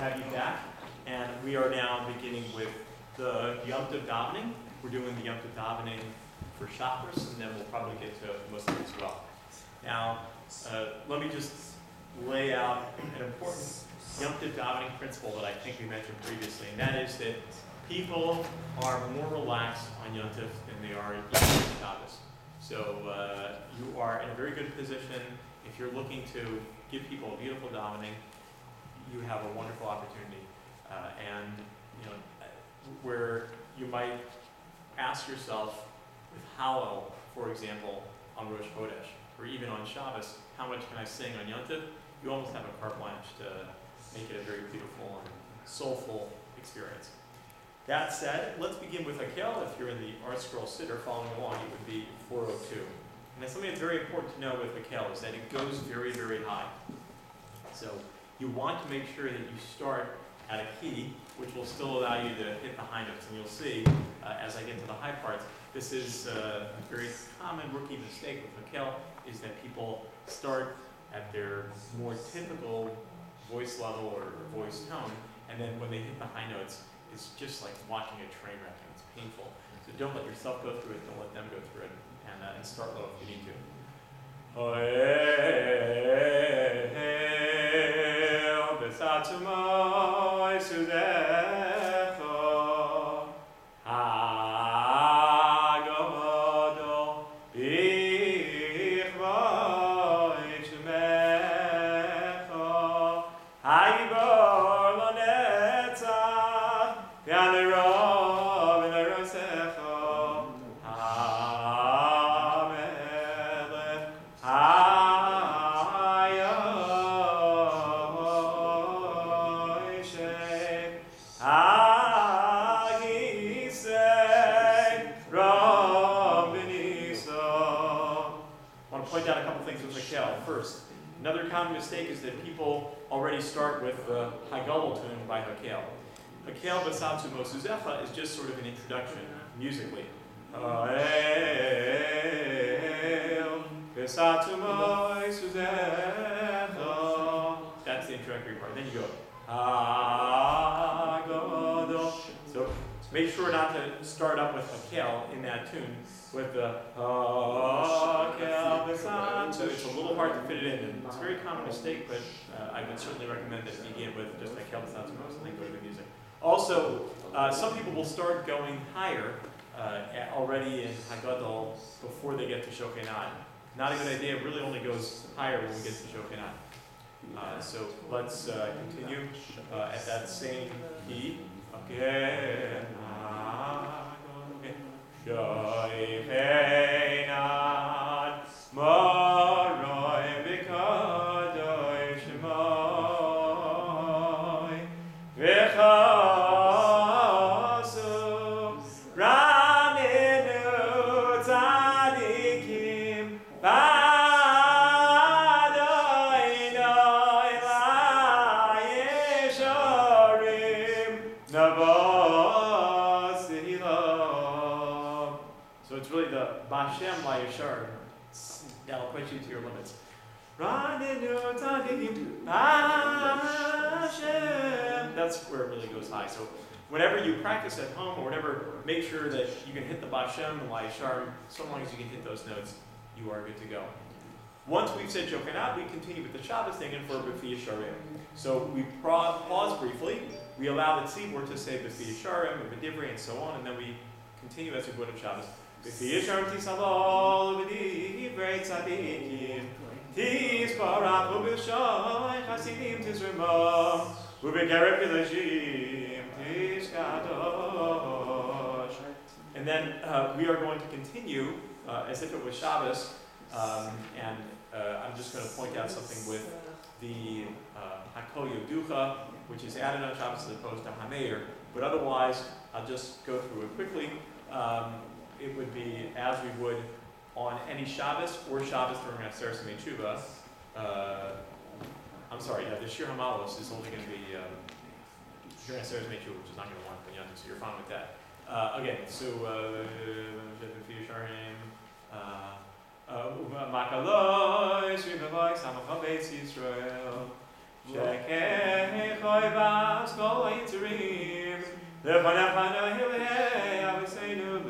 have you back. And we are now beginning with the Yom Tov davening. We're doing the Yom Tov davening for Shabbos, and then we'll probably get to Musaf as well. Now, uh, let me just lay out an important Yom Tov davening principle that I think we mentioned previously, and that is that people are more relaxed on Yom Tov than they are on Shabbos. So uh, you are in a very good position if you're looking to give people a beautiful davening. You have a wonderful opportunity, uh, and you know where you might ask yourself with Hallel, for example, on Rosh Chodesh, or even on Shabbos, how much can I sing on Yom Tov? You almost have a carte blanche to make it a very beautiful and soulful experience. That said, let's begin with Hakel. If you're in the ArtScroll Siddur following along, it would be 402. And that's something that's very important to know with Hakel is that it goes very, very high. So you want to make sure that you start at a key, which will still allow you to hit the high notes. And you'll see, uh, as I get to the high parts, this is uh, a very common rookie mistake with Hakel, is that people start at their more typical voice level or voice tone, and then when they hit the high notes, it's just like watching a train wreck, and it's painful. So don't let yourself go through it, don't let them go through it, and, uh, and start low if you need to. Haggadah, another common mistake is that people already start with the Hagalal tune by Mikhail. Mikhail Basatsu Mosuzecha is just sort of an introduction musically. That's the introductory part. Then you go. So make sure not to start up with Hakel in that tune with the Hakel Basatsu. So it's a little hard to fit it in. It's a very common mistake, but uh, I would certainly recommend that you begin with just Hakel Mos and then go to the music. Also, uh, some people will start going higher uh, already in Haggadah before they get to Shochen Ad. Not a good idea. It really only goes higher when we get to Shochen Ad. Uh, so let's uh, continue uh, at that same key. Again. Shochen Ad Raninu tzadikim Bashem. That's where it really goes high. So whenever you practice at home or whatever, make sure that you can hit the Bashem and la'yeshar. So long as you can hit those notes, you are good to go. Once we've said Jokanat, we continue with the Shabbos thing and for B'fi Yesharim. So we pause briefly, we allow the tzibur to say B'fi Yesharim, and B'divrei, and so on, and then we continue as we go to Shabbos. B'fi Yesharim tisalol, B'divrei tzadikim, And then uh, we are going to continue uh, as if it was Shabbos, um, and uh, I'm just going to point out something with the uh, Hakol which is added on Shabbos as opposed to Hameir. But otherwise, I'll just go through it quickly. Um, it would be as we would on any Shabbos or Shabbos during Aseret Tshuva. Uh, I'm sorry, yeah, the Shir Hamalos is only going to be um, during Aseret Tshuva, which is not going to want Pinyantim, so you're fine with that. Uh, again, so uh, uh, Makaloi, nohilei, aviseinu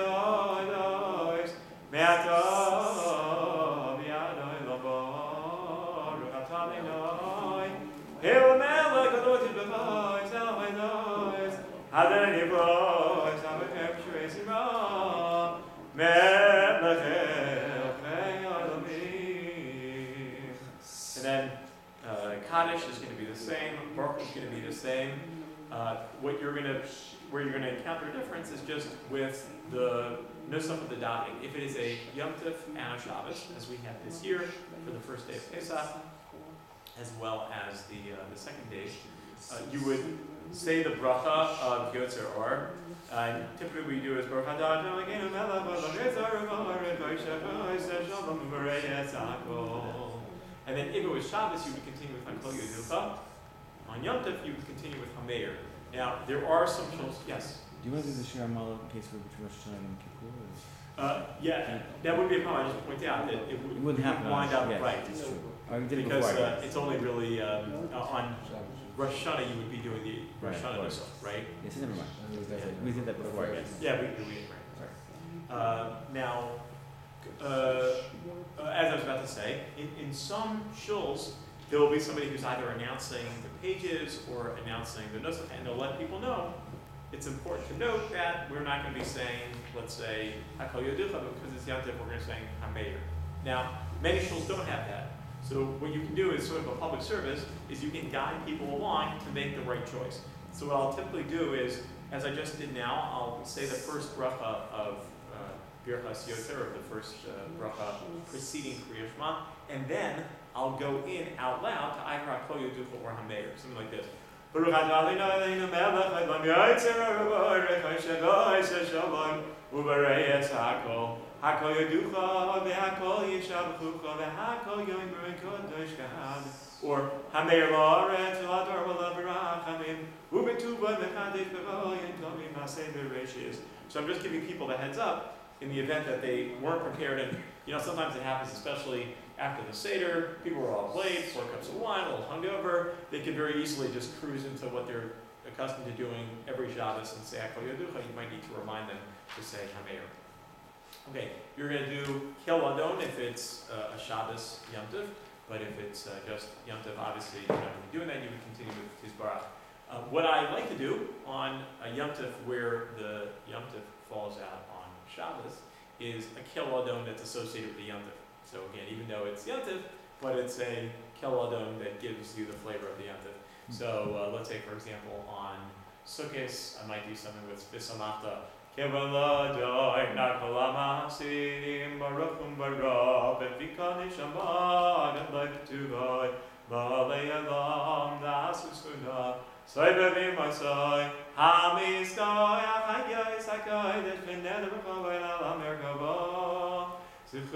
same. Uh, what you're to, where you're going to encounter a difference is just with the nusach of the davening. If it is a Yom Tov and a Shabbos, as we have this year for the first day of Pesach, as well as the uh, the second day, uh, you would say the bracha of Yotzer Or. Uh, typically we do is hakol. And then if it was Shabbos, you would continue with Hakol Yoducha. On Yom Tov, you would continue with Hameir. Now, there are some shuls, yes? Do you want to do the Shir Amalek in case for between Rosh Hashanah and Kippur? or- Uh, yeah, that would be a problem. I just point out that it would, It wouldn't happen. on- wind up yes, right. It's true. Oh, we did it Because before. Uh, it's only really um, uh, on Rosh Hashanah, you would be doing the Rosh Right, Hashanah of course. Nusach, right? Yes, never mind. We did that before, I guess. Yeah, we, we, right. Sorry. Uh, now, uh, uh, as I was about to say, in, in some shuls, there will be somebody who's either announcing the pages or announcing the nusach, and they'll let people know. It's important to note that we're not going to be saying, let's say, Hakol Yoducha, because it's Tov, we're going to be saying Hameir. Now, many shuls don't have that. So what you can do is sort of a public service, is you can guide people along to make the right choice. So what I'll typically do is, as I just did now, I'll say the first bracha of uh, Birchas Yotzer, or the first uh, bracha preceding Kriya Shema, and then I'll go in out loud to HaKol Yoducha or HaMeir, something like this. Or maseh bereshis. So I'm just giving people the heads up in the event that they weren't prepared. And, you know, sometimes it happens, especially after the Seder, people are all late, four cups of wine, a little hungover. They can very easily just cruise into what they're accustomed to doing every Shabbos and say Yoducha. You might need to remind them to say Hameir. Okay, you're going to do Kel Adon if it's uh, a Shabbos Yom Tov, but if it's uh, just Yom Tov, obviously you're not going to be doing that. You would continue with Tizbarach. Uh, what I like to do on a Yom Tov where the Yom Tov falls out on Shabbos is a Kel Adon that's associated with the Yom Tov. So again, even though it's Yom but it's a Kel Adon that gives you the flavor of the Yom Tov. So uh, let's say, for example, on Sukkot, I might do something with Bisamata. Kevaladoi nakolamasim baruchum barab evikani shamad and like to void Malay alam dasusuna Soibevi masoi Hamiskoi achayoi sakoi Deshvened b'chovoi alam erkavo Leif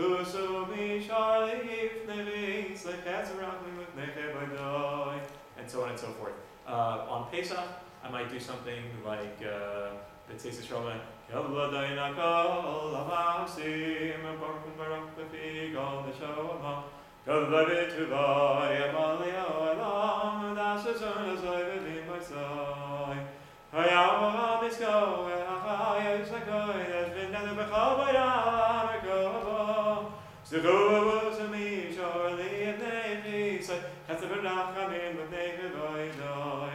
nevin Slechetz rachlim with nechebodoi and so on and so forth. Uh, on Pesach, I might do something like B'tzeis Yisrael, Yavladai Nakal Lamasim, Baruch Baruch Befi Gal Neshama, Kavlavi Tuvai, Amali Olam, Dasazon Azoi Vivim Basai, Hayam Misko, Achai Yisakoi, Yashvin Nadu Bechavoy Amekovo, Zichu Zami Shorli and Nevi, Hatzabarachamim B'nei Kevoidoi,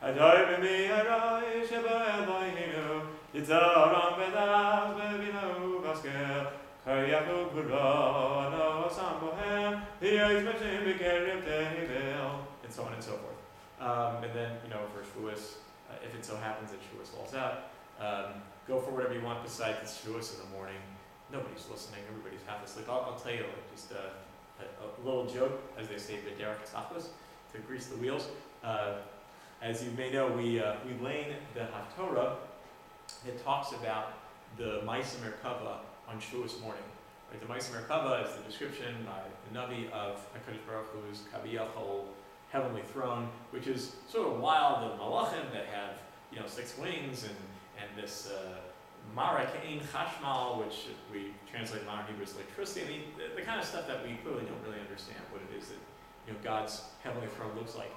Adoi b'mi aroi sheba Eloheinu, Yitzaram b'dav b'vinu baskel, Karyahu guro no asam bohem, V'yoyz b'shim b'kerim tehivel, and so on and so forth. Um, and then, you know, for Shavuos, uh, if it so happens that Shavuos falls out, um, go for whatever you want besides the Shavuos in the morning. Nobody's listening, everybody's half asleep. I'll, I'll tell you, like, just uh, a, a little joke, as they say, the Derek Tzachos, to grease the wheels. Uh, as you may know, we, uh, we lane the Haftorah that talks about the Maisa Merkava on Shavuos morning. Right, the Maisa Merkava is the description by the Navi of HaKadosh Baruch Hu's Kaviyachol heavenly throne, which is sort of wild, the malachim that have, you know, six wings and, and this uh, Mara Kein Chashmal, which we translate modern Hebrew as electricity. I mean, the, the kind of stuff that we clearly don't really understand what it is that, you know, God's heavenly throne looks like.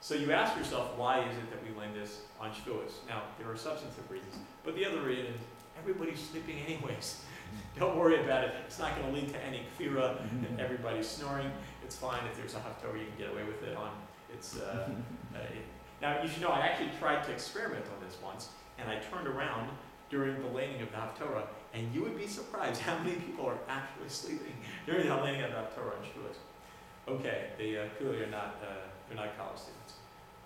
So you ask yourself, why is it that we land this on Shavuos? Now, there are substantive reasons, but the other reason is everybody's sleeping anyways. Don't worry about it. It's not going to lead to any kfira and everybody's snoring. It's fine if there's a haftorah you can get away with it on. It's uh, uh, it- now you should know I actually tried to experiment on this once, and I turned around during the laning of the haftorah, and you would be surprised how many people are actually sleeping during the laning of the haftorah on Shavuos. Okay, they uh, clearly are not uh, they're not college students.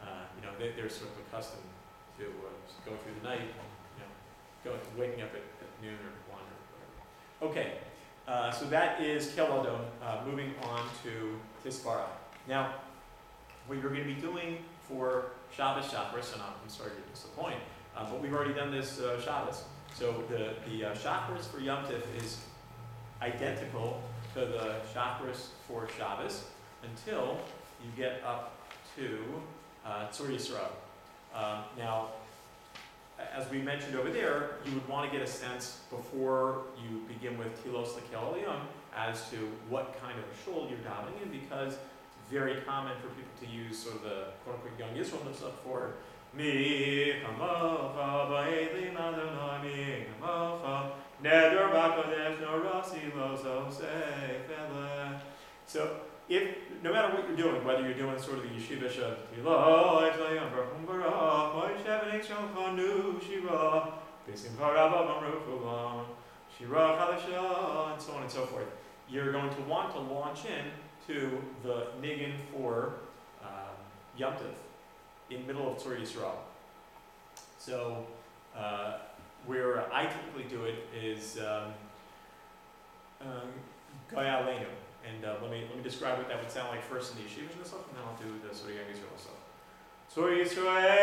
Uh, you know they, they're sort of accustomed to uh, just go through the night, you know, go waking up at, at noon or one or whatever. Okay, uh, so that is Keladon. Uh, moving on to Tisbara. Now, what you're going to be doing for Shabbos Shacharis, and I'm sorry to disappoint, uh, but we've already done this uh, Shabbos. So the, the uh, Shacharis for Yom Tif is identical to the Shachris for Shabbos until you get up to uh, Tzur Yisrael. Um, now, as we mentioned over there, you would want to get a sense before you begin with Tilos Lakel as to what kind of a shul you're davening in because it's very common for people to use sort of the quote unquote young Israel for Mi chamocha ba'elim Adonai mi chamocha neder ba'kodesh norasi lo zosefele. So if, no matter what you're doing, whether you're doing sort of the yeshiva Chanu, Shira, Chadasha, and so on and so forth. You're going to want to launch in to the niggin for um, Yom Tov in middle of Tzur Yisrael. So, uh, where I typically do it is um, um, And uh, let me let me describe what that would sound like first in the yeshivas and stuff, and then I'll do the young Israel stuff. Tzur Yisrael.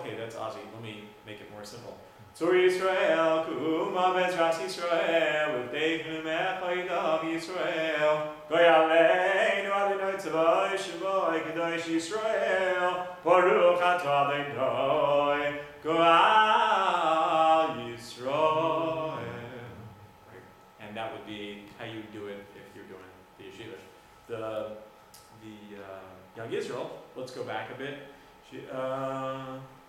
Okay, that's Ozzy. Let me make it more simple. Tzur Yisrael, Kuma Bezras Yisrael, Uvdeichnu Mechaydam Yisrael, Goyaleinu Adonai Tzavay Shavai Kadosh Yisrael, Baruch Atah Adonai, Goal Yisrael. And that would be how you do it if you're doing the yeshiva. The, the uh, young Israel, let's go back a bit. Shi- uh,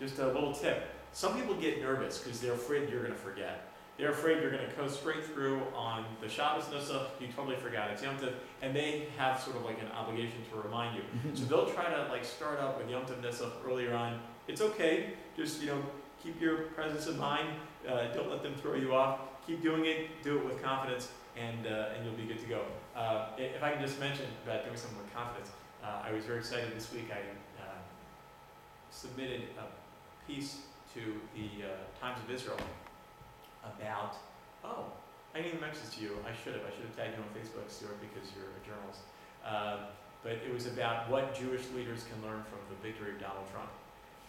just a little tip. Some people get nervous because they're afraid you're going to forget. They're afraid you're going to go straight through on the Shabbos Nusach, you totally forgot it's Yom Tov, and they have sort of like an obligation to remind you. So they'll try to like start up with Yom Tov Nusach earlier on. It's okay, just you know, keep your presence in mind. Uh, don't let them throw you off. Keep doing it. Do it with confidence, and uh, and you'll be good to go. Uh, if I can just mention about doing something with confidence, uh, I was very excited this week. I uh, submitted a piece to the uh, Times of Israel about. Oh, I didn't even mention this to you. I should have. I should have tagged you on Facebook, Stuart, because you're a journalist. Uh, but it was about what Jewish leaders can learn from the victory of Donald Trump.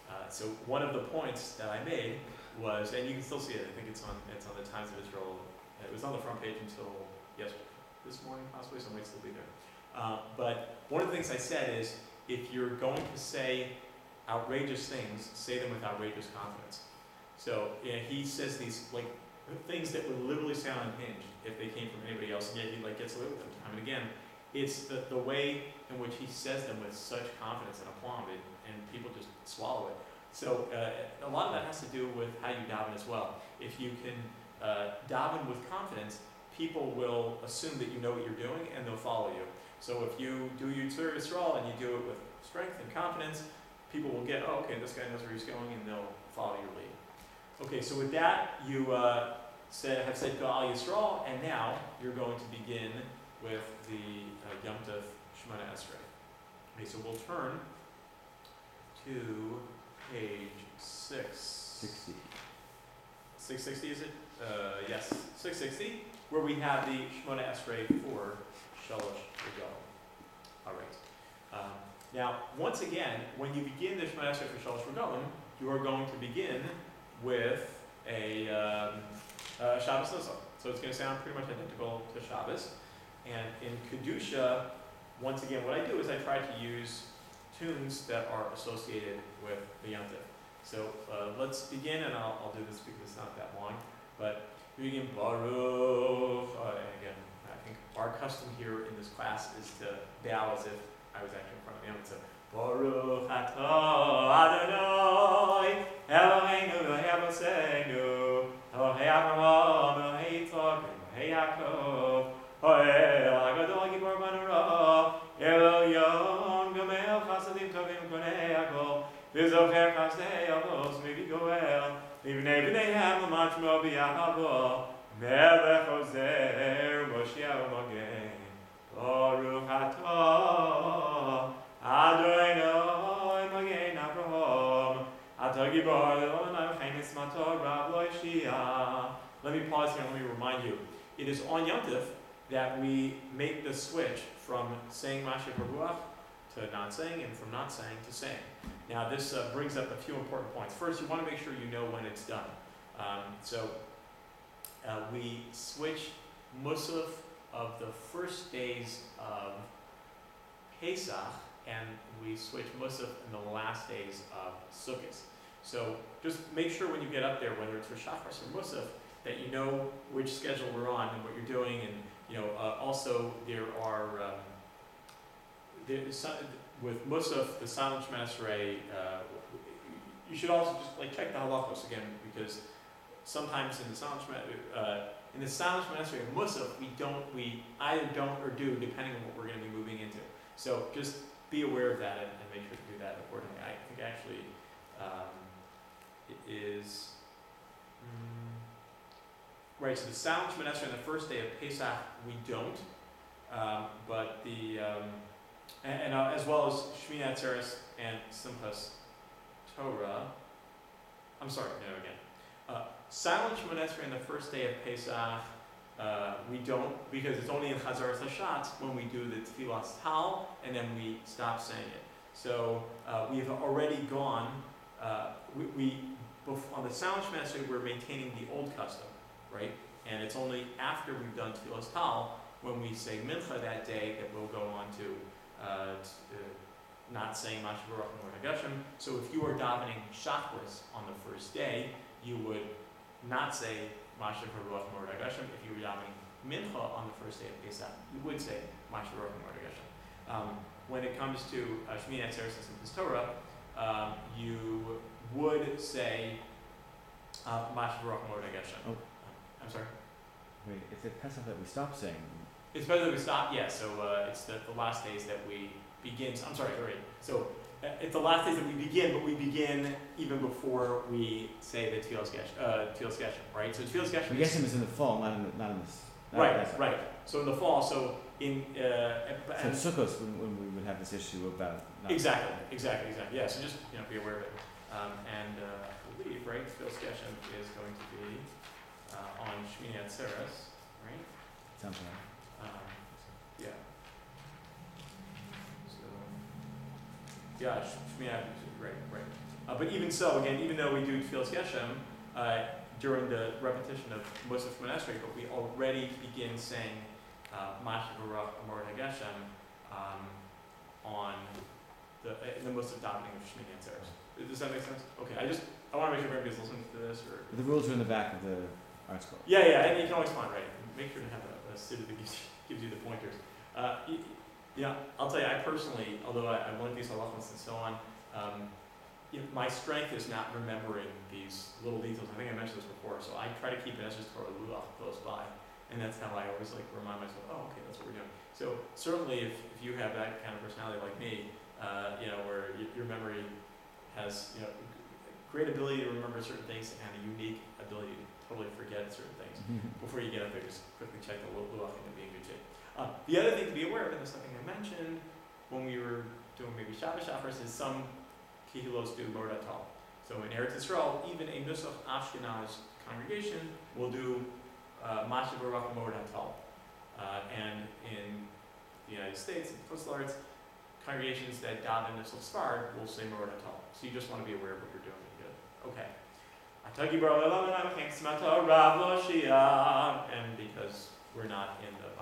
Uh, so one of the points that I made was, and you can still see it. I think it's on it's on the Times of Israel. It was on the front page until yesterday, this morning possibly. So it might still be there. Uh, but one of the things I said is, if you're going to say outrageous things, say them with outrageous confidence. So yeah, he says these like things that would literally sound unhinged if they came from anybody else, and yet he like gets away with them time and again. It's the, the way in which he says them with such confidence and aplomb, and, and people just swallow it. So uh, a lot of that has to do with how you daven as well. If you can uh, daven with confidence, people will assume that you know what you're doing and they'll follow you. So if you do your Yitzhak Yisrael and you do it with strength and confidence, people will get, oh, okay, this guy knows where he's going, and they'll follow your lead. Okay, so with that, you uh, say, have said Gal Yisrael, and now you're going to begin with the uh, Yom Tov Shemona Esrei. Okay, so we'll turn to page six. Sixty. 660 is it? Uh, yes, 660, where we have the Shemona Esrei for Shalosh Regalim. All right. Um, now, once again, when you begin the Shemona Esrei for Shalosh Regalim, you are going to begin with a, um, a Shabbos Nusach. So it's going to sound pretty much identical to Shabbos. And in Kedusha, once again, what I do is I try to use tunes that are associated with the Yom. So uh, let's begin, and I'll, I'll do this because it's not that long. But we begin Baruch, uh, and again, I think our custom here in this class is to bow as if I was actually in front of the Yom Tov. Baruch atah Adonai, Eloheinu v'Eloseinu, Elohei Avraham, Elohei Yitzchak, Elohei Yaakov, Hoel HaGadol Gibor Banura, El Yom Chasadim Tovim Konei Yaakov, V'zocher Chasdei Avos Mivi Goel, Livnei B'neihem L'mat Shmo B'Yachavo, Melech Ozer Moshiach Magen, Baruch atah Adonai Magen Avraham, Atah Gibor Matah Rav Lo Yishia. Let me pause here and let me remind you, it is on Yom Tov that we make the switch from saying Mashiv HaRuach to not saying, and from not saying to saying. Now, this uh, brings up a few important points. First, you want to make sure you know when it's done. Um, so, uh, we switch Musaf of the first days of Pesach, and we switch Musaf in the last days of Sukkot. So, just make sure when you get up there, whether it's for Shachris or Musaf, that you know which schedule we're on and what you're doing, and you know, uh, also there are um, with Musaf, the silent Shemesrei, uh, you should also just like check the halachos again because sometimes in the silent Shemesrei, uh, in the silent of Musaf, we don't, we either don't or do depending on what we're going to be moving into. So just be aware of that and, and make sure to do that accordingly. I think actually um, it is. mm, Right, so the silent Shemesrei on the first day of Pesach, we don't. Um, but the, um, and, and uh, as well as Atzeres and Simchas Torah. I'm sorry, no, again. Uh, silent Esrei on the first day of Pesach, uh, we don't, because it's only in Chazaras Hashatz when we do the Tfilas Tal, and then we stop saying it. So uh, we've already gone, uh, we, we on the Shemon Esrei, we're maintaining the old custom, right? And it's only after we've done Tfilas Tal, when we say Mincha that day, that we'll go on to uh, t- uh, not saying Mashiv HaRuach Hashem. So if you are davening Shachris on the first day, you would not say Mashiv HaRuach Hashem. If you were davening Mincha on the first day of Pesach, you would say Mashiv HaRuach Hashem. Um, when it comes to uh, Shmini Atzeres and Simchas Torah, um, you would say uh, Mashiv HaRuach Hashem. Oh. I'm sorry. Wait, it's Pesach that we stop saying, It's better that we stop, yeah, so, uh, it's the, the last days that we begin, I'm sorry, sorry, so, uh, it's the last days that we begin, but we begin even before we say the Tfilas Geshem, uh, Geshem, right? So Tfilas Geshem is. guess it was in the fall, not in the, not in this. not Right, right, so in the fall, so in, uh, So and, in Sukkot, when, when we would have this issue about exactly, exactly, exactly, yeah, so just, you know, be aware of it. Um, and, uh, I believe, right, Geshem is going to be, uh, on Shmini Atzeres, right? Sounds right. Um, yeah. So, yeah, sh- Shmini Atzeret, right, right. Uh, but even so, again, even though we do Tfilas Geshem, uh, during the repetition of Musaf Monastery, but we already begin saying, uh, Mashiv HaRuach Amor Geshem, um, on the, uh, the Musaf davening of Shmini Atzeret. Does that make sense? Okay, I just, I wanna make sure everybody's listening to this, or, The rules are in the back of the, ArtScroll. Yeah, yeah, and you can always find, right, make sure to have a, a that gives you, gives you the pointers. Uh, yeah, I'll tell you, I personally, although I, I learned these halachos and so on, um, you know, my strength is not remembering these little details. I think I mentioned this before, so I try to keep an Torah Luach close by, and that's how I always like remind myself, oh, okay, that's what we're doing. So certainly, if, if you have that kind of personality like me, uh, you know, where y- your memory has, you know, great ability to remember certain things and a unique ability to totally forget certain things. Before you get up there, just quickly check the Lu- Luach and be in good shape. Uh, the other thing to be aware of, and there's something I mentioned when we were doing maybe Shabbos Shabbos, is some Kihilos do Moratal. So in Eretz Yisrael, even a Nusach Ashkenaz congregation will do uh, Mashiv HaRuach Moratal. Uh, and in the United States, in the coastal arts, congregations that daven Nusach Sfard will say Moratal. So you just want to be aware of what you're doing. Okay. And because we're not in the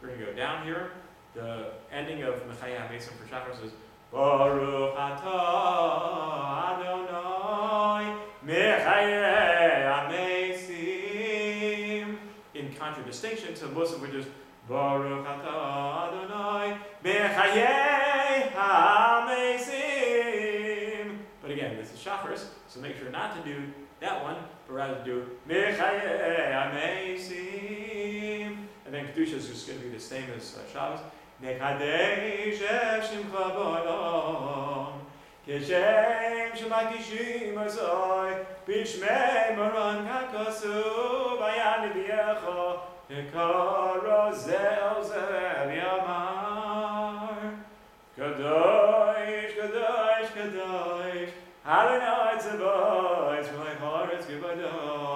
we're going to go down here, the ending of Mechaya Mason for Shachris is Baruch atah Adonai Mechaya Mesim. In contradistinction to Musaf, which is Baruch atah Adonai Mechaya Mesim. But again, this is Shachris, so make sure not to do that one, but rather do Mechaya Mesim. Kedusha is just going to be the same as uh, Shabbos. נקדש את שמך בעולם, כשם שמגישים אזוי, בשמי מרון ככסו, ביד נביאך, יקרא זה אל זה ויאמר, קדוש, קדוש, קדוש, הלנוי צבויס, מלך הארץ כבדוי,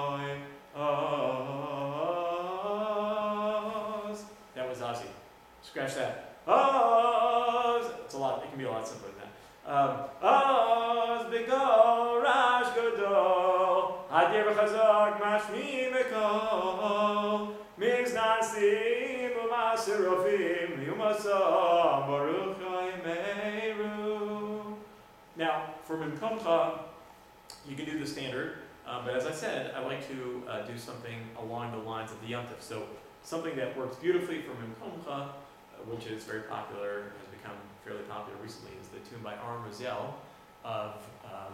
Scratch that. Oz. It's a lot. It can be a lot simpler than that. Um, Oz bego rash gadol. Hadir v'chazak mashmi mekol. Mix nasim u'masirofim yumasam baruch meru. Now, for Mimkomcha, you can do the standard, um, but as I said, I like to uh, do something along the lines of the Yontif. So something that works beautifully for Mimkomcha, uh, which is very popular, has become fairly popular recently, is the tune by Razel of. Um,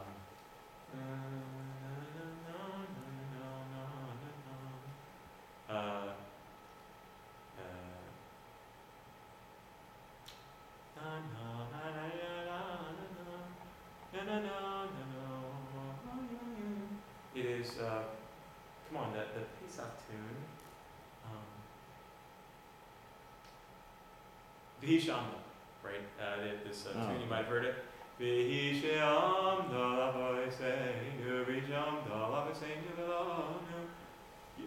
uh, uh, It is, uh, come on, the, the Pesach tune. V'hishamna, right? Uh, this uh, Oh. tune, you might have heard it.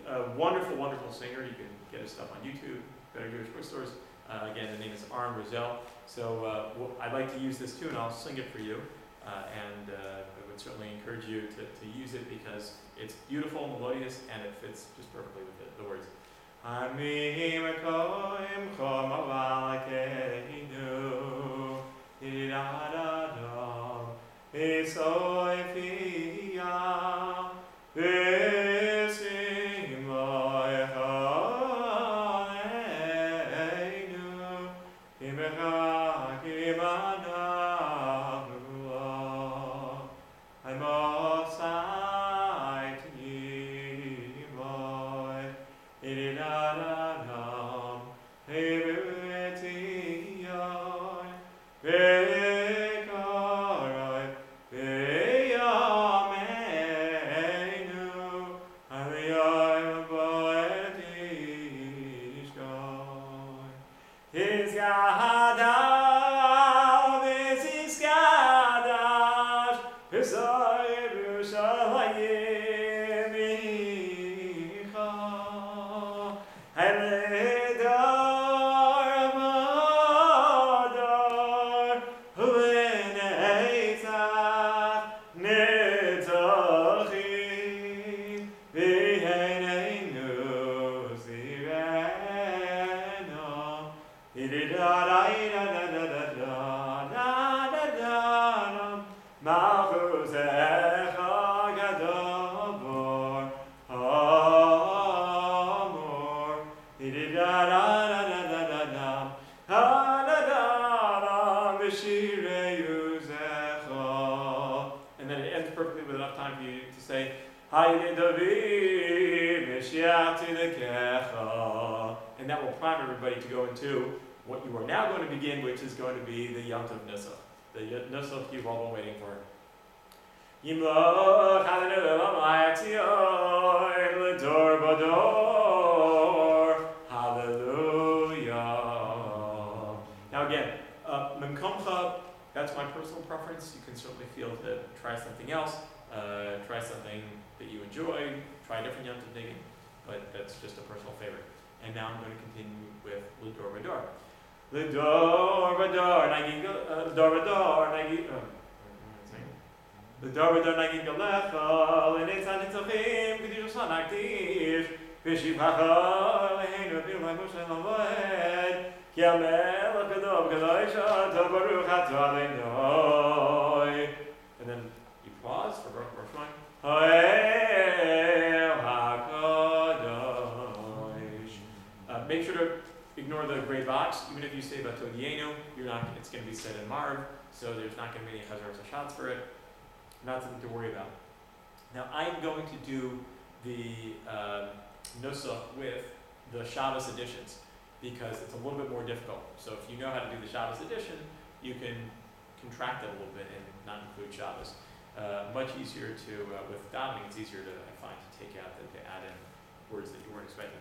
A wonderful, wonderful singer. You can get his stuff on YouTube, Better Jewish Bookstores. Uh, again, the name is Aaron Razel. So uh, I'd like to use this tune. And I'll sing it for you. Uh, and uh, I would certainly encourage you to, to use it because it's beautiful, melodious, and it fits just perfectly with the, the words. Ami mekoim chom avalekeinu, isoi fiyah, לדור ודור נגיד גלך, לניצן ניצחים, קדיש עשן נקדיש, ושבחך להינו בילמי משה נולד, כי המלך גדול קדוש אתה ברוך אתה אלוהי. And then you pause for verse verse one. Hoel HaKadosh. Uh, make sure to ignore the gray box, even if you say Batodienu, you're not, it's going to be said in Marv, so there's not going to be any Hazars or shots for it not something to worry about. Now I'm going to do the uh, Nusach with the Shabbos editions because it's a little bit more difficult. So if you know how to do the Shabbos edition, you can contract it a little bit and not include Shabbos. Uh, much easier to, uh, with davening, it's easier to, I find, to take out than to add in words that you weren't expecting.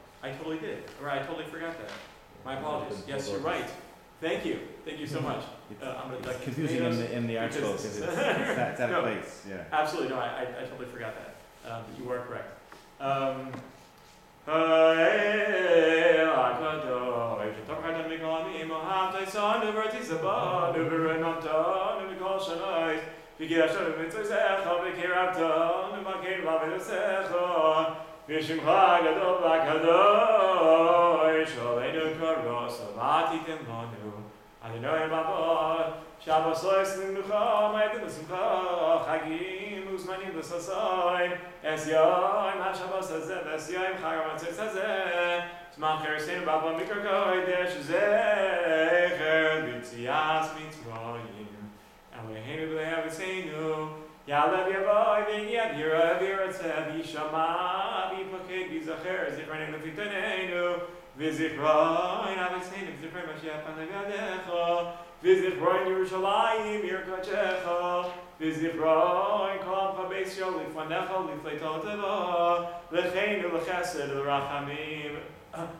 I totally did. Or I totally forgot that. My apologies. Yes, you're right. Thank you. Thank you so much. It's, Uh, I'm gonna it's duck confusing in tomatoes the, in the article, because- because it's, it's, that- it's out No. of place, yeah. Absolutely, no, I, I, I totally forgot that. Um, you are correct. Um, Ye shim galedo bagado shoyn un kervos a titen bon yo halleluya god shavosoy smikh ma yedosim ga hagim uzmen desasay ez yoy ma shavosoz desasay im khagav tsetsez tze tmam kharisin babo mikokoy desez ge nitzi as mitroyen ave haye bele ave tsin אביסינו, יעלה ויבוא ויגיע בירה וירצה וישמע ויפקד ויזכר זכרנו לפתננו וזכרון אביסינו וזכרון משיח פניו ידיך וזכרון ירושלים עיר קודשך וזכרון כל עמך בית של לפניך ולפליטו תבוא לכנו לחסד ולרחמים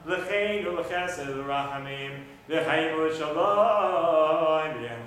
לכנו לחסד ולרחמים לחיים ולשלום ביום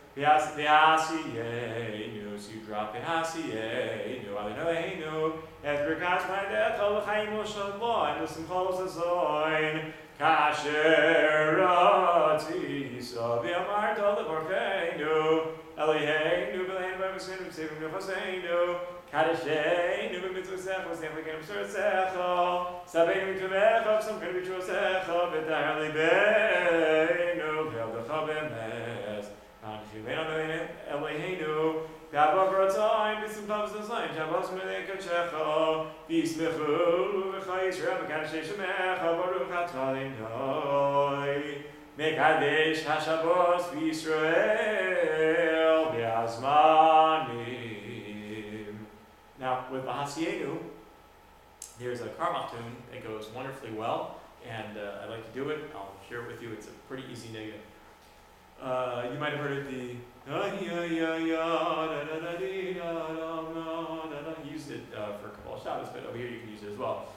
The ass the ass ye no see drop the ass ye no I know he no as we got my death all the high moss of law and some calls as on casher so the mart all the for hey no ali hey no the hand of sin of saving of us hey no casher no we so be me to me of some credit to say for the bay no the Eloheinu, Yisrael, Baruch B'Azmanim. Now, with the Hasienu, there's a Carlebach tune that goes wonderfully well. and uh, I'd like to do it. I'll share it with you. It's a pretty easy negative. Uh, you might have heard it the ah. Used it uh, for a couple of Shabbos, but over here you can use it as well.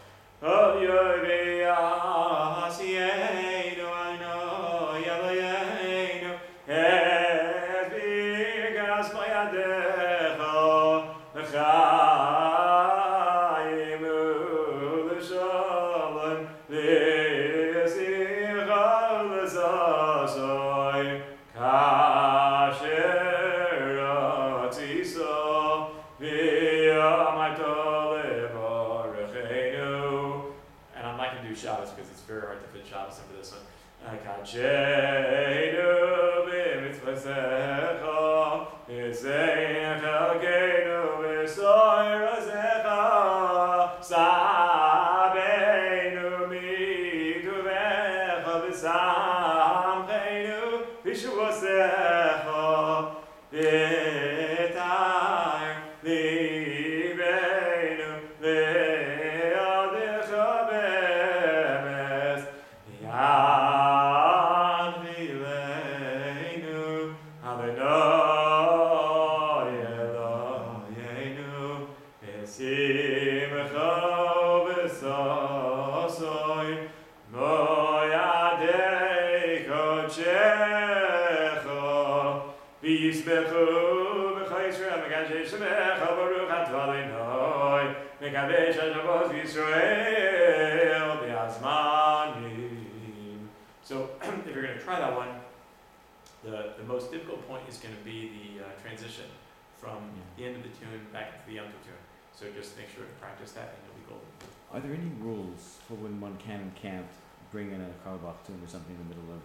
Going to be the uh, transition from the end of the tune back to the end of the tune. So just make sure to practice that and you'll be golden. Are there any rules for when one can and can't bring in a Carlebach tune or something in the middle of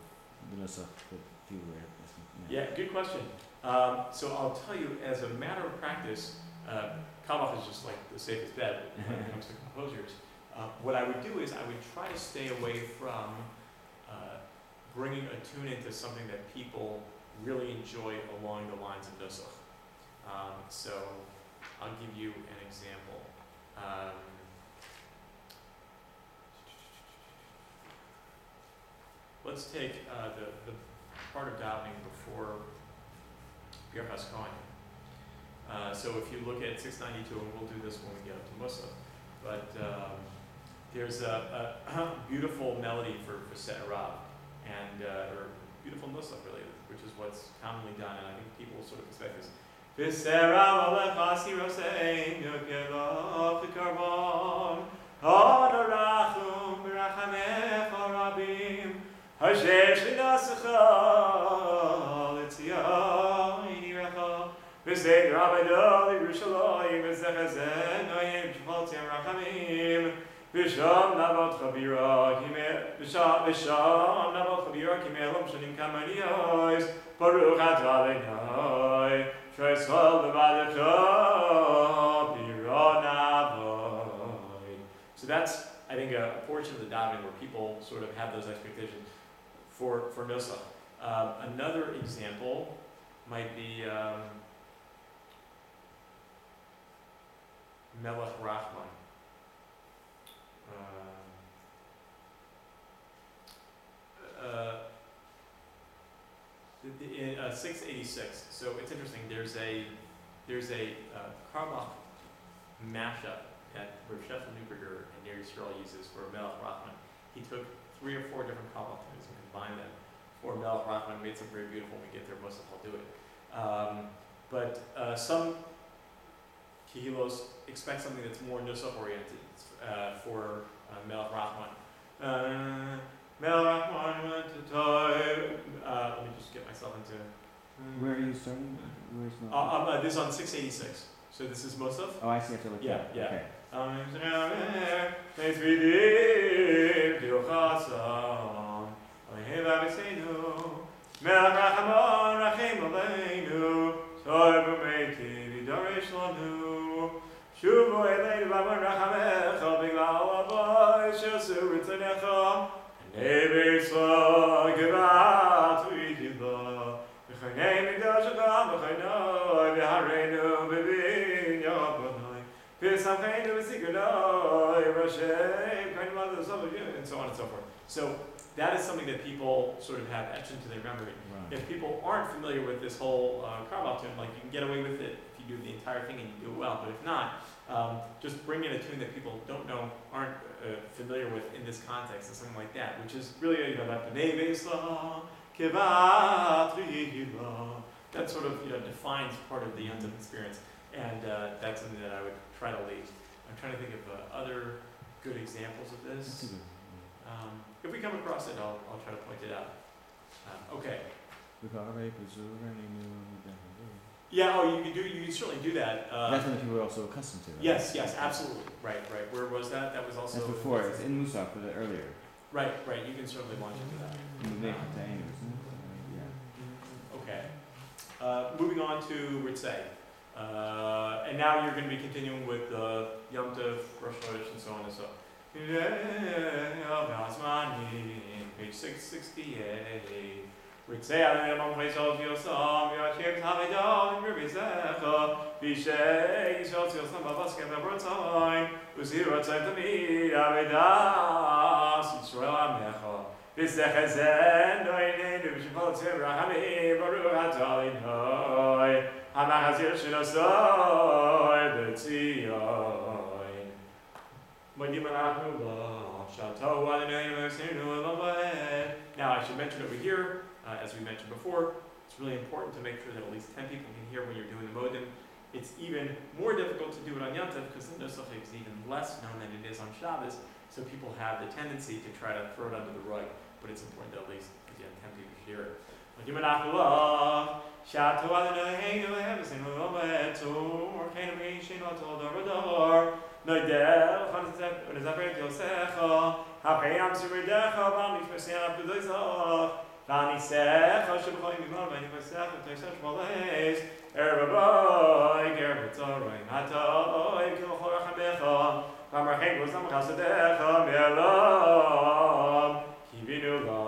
the Nusach that you were listening? Yeah, good question. Um, so I'll tell you, as a matter of practice, uh, Carlebach is just like the safest bet when it comes to composers. Uh, what I would do is I would try to stay away from uh, bringing a tune into something that people really enjoy along the lines of Nusach. Um, so I'll give you an example. Um, let's take uh, the, the part of davening before Birchas Kohen. Uh, so if you look at 692, and we'll do this when we get up to Musaf, but um, there's a, a beautiful melody for, for Se'erav, and, uh, or beautiful Musa really, which is what's commonly done, and I think people sort of expect this. So that's, I think, a, portion of the davening where people sort of have those expectations for for Nusach. Um, another example might be um, Melech. Um, uh, the- the- in uh, 686. So it's interesting. There's a there's a uh, mashup that Rav Sheftel Neuberger and Ner Yisrael uses for Melech Rachman. He took three or four different Carlebach tunes and combined them for Melech Rachman. Made something very beautiful. When we get there, most of will do it. Um, but uh, some Kihilos expect something that's more Nusach oriented uh, for uh, Melech Rachman. Uh, Melech Rachman went to toy. Uh, let me just get myself into. Where are you starting? Where's? Uh, uh, this is on 686. So this is most of. oh, I see. I have to look. yeah, yeah. Okay. Um, Thanks be deep, Yochasam, Ohev Aviseinu, Melech Rachamon, Rachim Aleinu, Toiv Umeiti, Vidarish Lanu, Shuvu Eleinu, Vaman Rachamecha, Biglal Aboy, Shasu Ritzanecha, Nebe Yisra, Givat Uidila, V'chaneim Migdashacham, V'chainoi, V'hareinu, B'vin Yabonai, V'samcheinu v'sikunoi, Rashem kind of stuff, and so on and so forth. So that is something that people sort of have etched into their memory. Right. If people aren't familiar with this whole uh, carve tune, like you can get away with it you do the entire thing and you do it well. But if not, um, just bring in a tune that people don't know, aren't uh, familiar with in this context, and something like that, which is really you know that that sort of you know defines part of the Yontif experience, and uh, that's something that I would try to leave. I'm trying to think of uh, other good examples of this. Um, if we come across it, I'll, I'll try to point it out. Um, okay. Ricare, Pazura, Ninu, Yeah. Oh, you can do. You can certainly do that. Uh, That's something people are also accustomed to. Right? yes. Yes. Absolutely. Right. Right. Where was that? That was also. That's before. It's in Musaf, but earlier. Right. Right. You can certainly launch into that. In the Nechta Einu, isn't it? Uh, Yeah. Okay. Uh, moving on to Ritzay. Uh, and now you're going to be continuing with uh, Yom Tov, Rosh Chodesh, and so on and so Page on. Page 668. Ritzay Adonai Among Places Yosam, Yachim Tavidon, Ribizecha, Vishay, Yishol Yosam, Babaskem, Babrotzai, Uzir Ritzay Tamid, Avidas, Yisrael Amecha. V'zechazen noinenu b'shemol tzim rachamim baruch atah Eloi hamachazir shenosoi b'tzion Modim alachnu lo shato adonai v'sinu elomed Now, I should mention over here, uh, as we mentioned before, it's really important to make sure that at least 10 people can hear when you're doing the modim. It's even more difficult to do it on Yom Tov because the Nusach is even less known than it is on Shabbos, so people have the tendency to try to throw it under the rug but it's important that at least because you have 10 people hear it. Shatu Adonai Elohim Omed Tzur Keinu B'Yishin Otol Dor Dor Noidel Chanezep Unezapret Yosecha HaPeyam Suridecha Bam Yishmesiyah Abdudoizach Dani sech, ha shel khoyn gibal, ve ni vesach, et yesh moresh. Er baboy, ger mit zoray, hat oy ge khoy kham be kho. Kam. Ki vidu ga,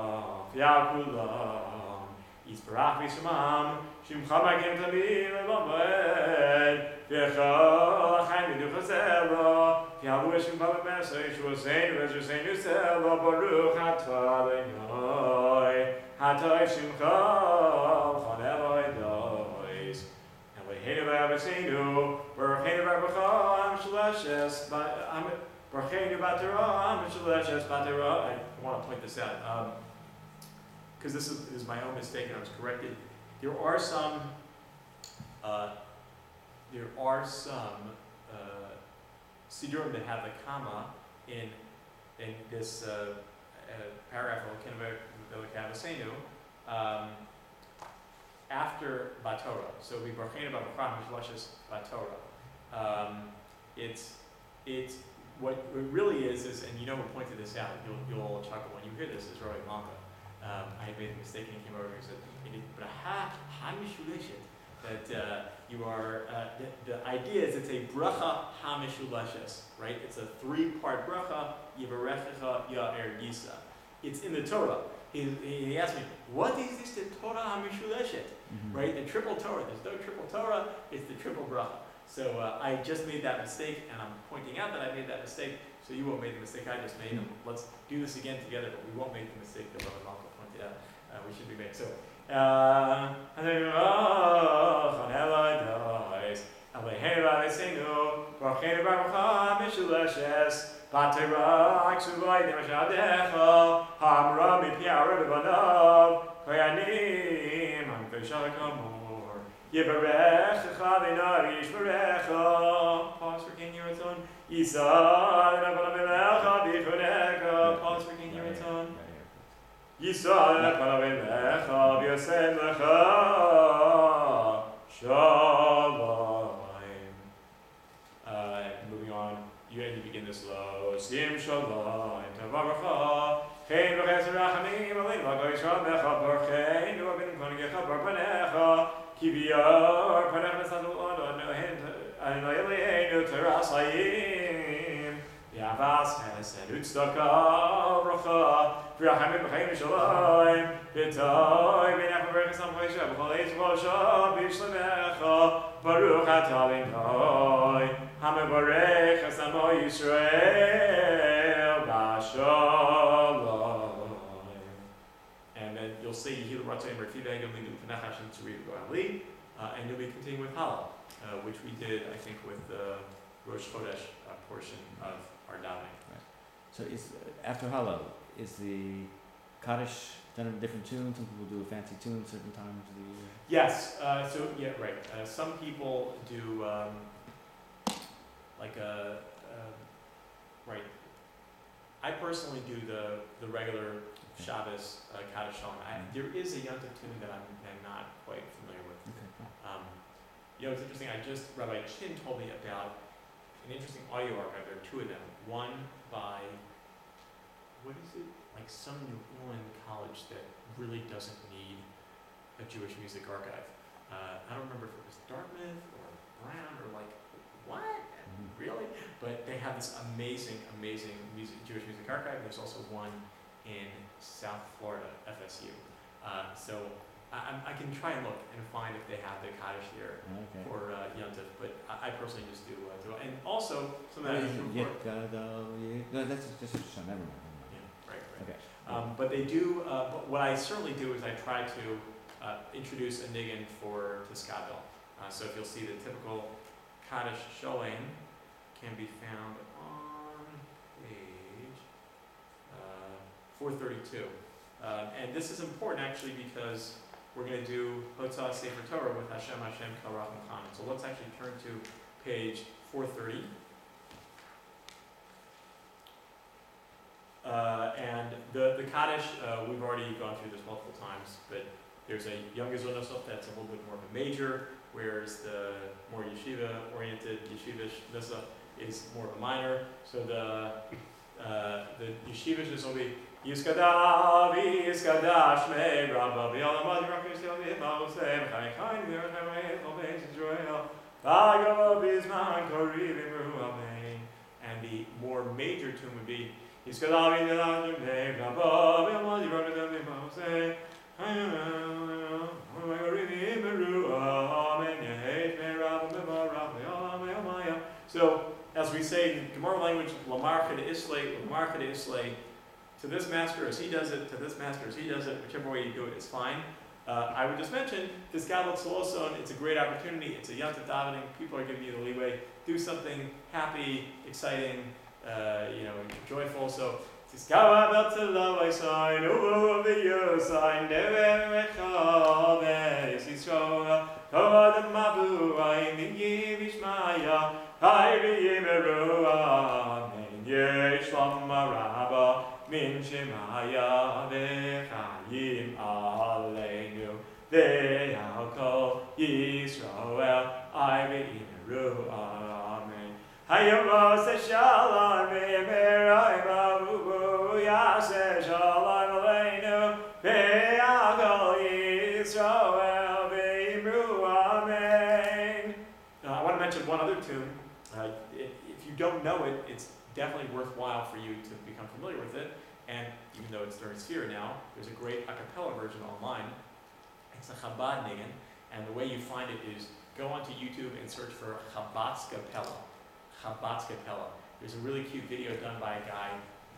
ya kuza. Is brakh vi shmam, shim kham ge khavi ve baboy. Ge kho. Ya bu shim bab me so ich. Hatoi Shimcha Chaneloi Dois Eloheinu V'Aviseinu Barucheinu V'Abracham Shaleshes Barucheinu B'Torah Shaleshes B'Torah I want to point this out because this is, is my own mistake and I was corrected. There are some, uh, there are some uh, sidurim that have a comma in in this uh, uh, paragraph of Kavasenu um, after Batorah. So we barchein Babacham Mishlashes Batorah. Um, it's it's what it really is is, and you know who pointed this out. You'll you'll chuckle when you hear this. Is Roy Malka um, I made a mistake and he came over and said, but ha, hamishuleshet, that uh, you are, uh, the, the idea is it's a bracha hamishuleshes, right? It's a three-part bracha, yivarechecha ya'er yisa. It's in the Torah. He, he asked me, what is this the Torah hamishuleshet, Mhm. right? The triple Torah. There's no triple Torah, it's the triple bracha. So uh, I just made that mistake, and I'm pointing out that I made that mistake, so you won't make the mistake I just made, and let's do this again together, but we won't make the mistake that Rabbi Malka pointed out uh, we should be made. So, uh, Patera, Aksuvai, Demashadecha, Hamra, Mipiara, Banav, Koyanim, Amkashakamor, Yivarech, Chavinari, Shvarecha, pause for King Yeraton, Isa, Nabanavilecha, Bichunecha, pause for King Yeraton. Yisrael panavinecha v'yasem lecha shalom. Uh, moving on, you and you begin this low. Sim shalom tavaracha. Hein v'cheser rachamim alein v'goy shramecha barchein v'abin konegecha barpanecha ki v'yar panech nesadu ono nohen anoyeleinu terasayim Yavas chesed utzdaka bracha v'rachamim b'chaim shalom v'toy v'nech v'berachas amchoisha b'chol eitz v'osha b'shlemecha baruch atah hamevarech asamo Yisrael Shalom. And then you'll see Yehilu Ratzayim Refiva Yom Lidu Panachash and Tzuriv Goali, uh, and you'll be continuing with Hallel, uh, which we did, I think, with the Rosh Chodesh uh, portion of our davening. Right. So is, after Hallel, is the Kaddish done in a different tune? Some people do a fancy tune certain times of the year. Yes, uh, so, yeah, right, uh, some people do, um, like a, uh, right. I personally do the, the regular Okay. Shabbos, uh, Kaddish song. I, Mhm. there is a Yontif tune that I'm, I'm not quite familiar with. Okay. Um, you know, it's interesting, I just, Rabbi Chin told me about an interesting audio archive, there are two of them. One by, what is it, like some New England college that really doesn't need a Jewish music archive. Uh, I don't remember if it was Dartmouth or Brown or like, what? Really? But they have this amazing, amazing music, Jewish music archive. There's also one in South Florida, FSU. Uh, so I, I'm- can try and look and find if they have the Kaddish here Okay. for uh, Yontif, but I, I personally just do, uh, do and also some of that is is it? Yet Gadol Ye- No, that's just a. Never mind. Yeah, right, right. Okay. Um, but they do, uh, but what I certainly do is I try to uh, introduce a niggin for Scottville. Uh, so if you'll see the typical Kaddish Sholem can be found on page uh, 432. Uh, and this is important actually because we're going to do Hotzah Sefer Torah with Hashem Hashem Kal Racham Chaim. So let's actually turn to page 430. Uh, and the, the Kaddish, uh, we've already gone through this multiple times, but there's a young Nusach that's a little bit more of a major, whereas the more yeshiva-oriented yeshivish Nusach is more of a minor. So the, uh, the yeshivish is will be Yiskadav, Yiskadash, Me, Rabba, Stel, V'yim, Mosem, Chai, Chai, V'yim, Chai, Israel, V'yam, V'yim, Kori, V'yim, Amen. And the more major tune would be Yiskadav, Yiskadash, Me, Rabba, Rakim, Stel, V'yim, Mosem, so, as we say in Gemara language, Lamarcha to Islay, Lamarcha to Islay, to this master as he does it, to this master as he does it, whichever way you do it is fine. Uh, I would just mention this Gadol Soloson, it's a great opportunity, it's a Yontif davening, people are giving you the leeway, do something happy, exciting, uh, you know, joyful. So Tiskawa Beltela Sign, over the years, I never recall, Yisrael, Kova the Mabu, I Yivish Maya, I Yimeru, Amen, Yeshlam Maraba, Min Shemaya, Vechayim Aleinu, Ve'alko Yisrael, I Yimeru, Amen. Hayamos Shalom, Me'merai Mabubu, Yaseh Shalom don't know it, it's definitely worthwhile for you to become familiar with it. And even though it's during Sefirah now, there's a great a cappella version online. It's a Chabad niggin, and the way you find it is go onto YouTube and search for Chabad's Capella. Chabad's Capella. There's a really cute video done by a guy,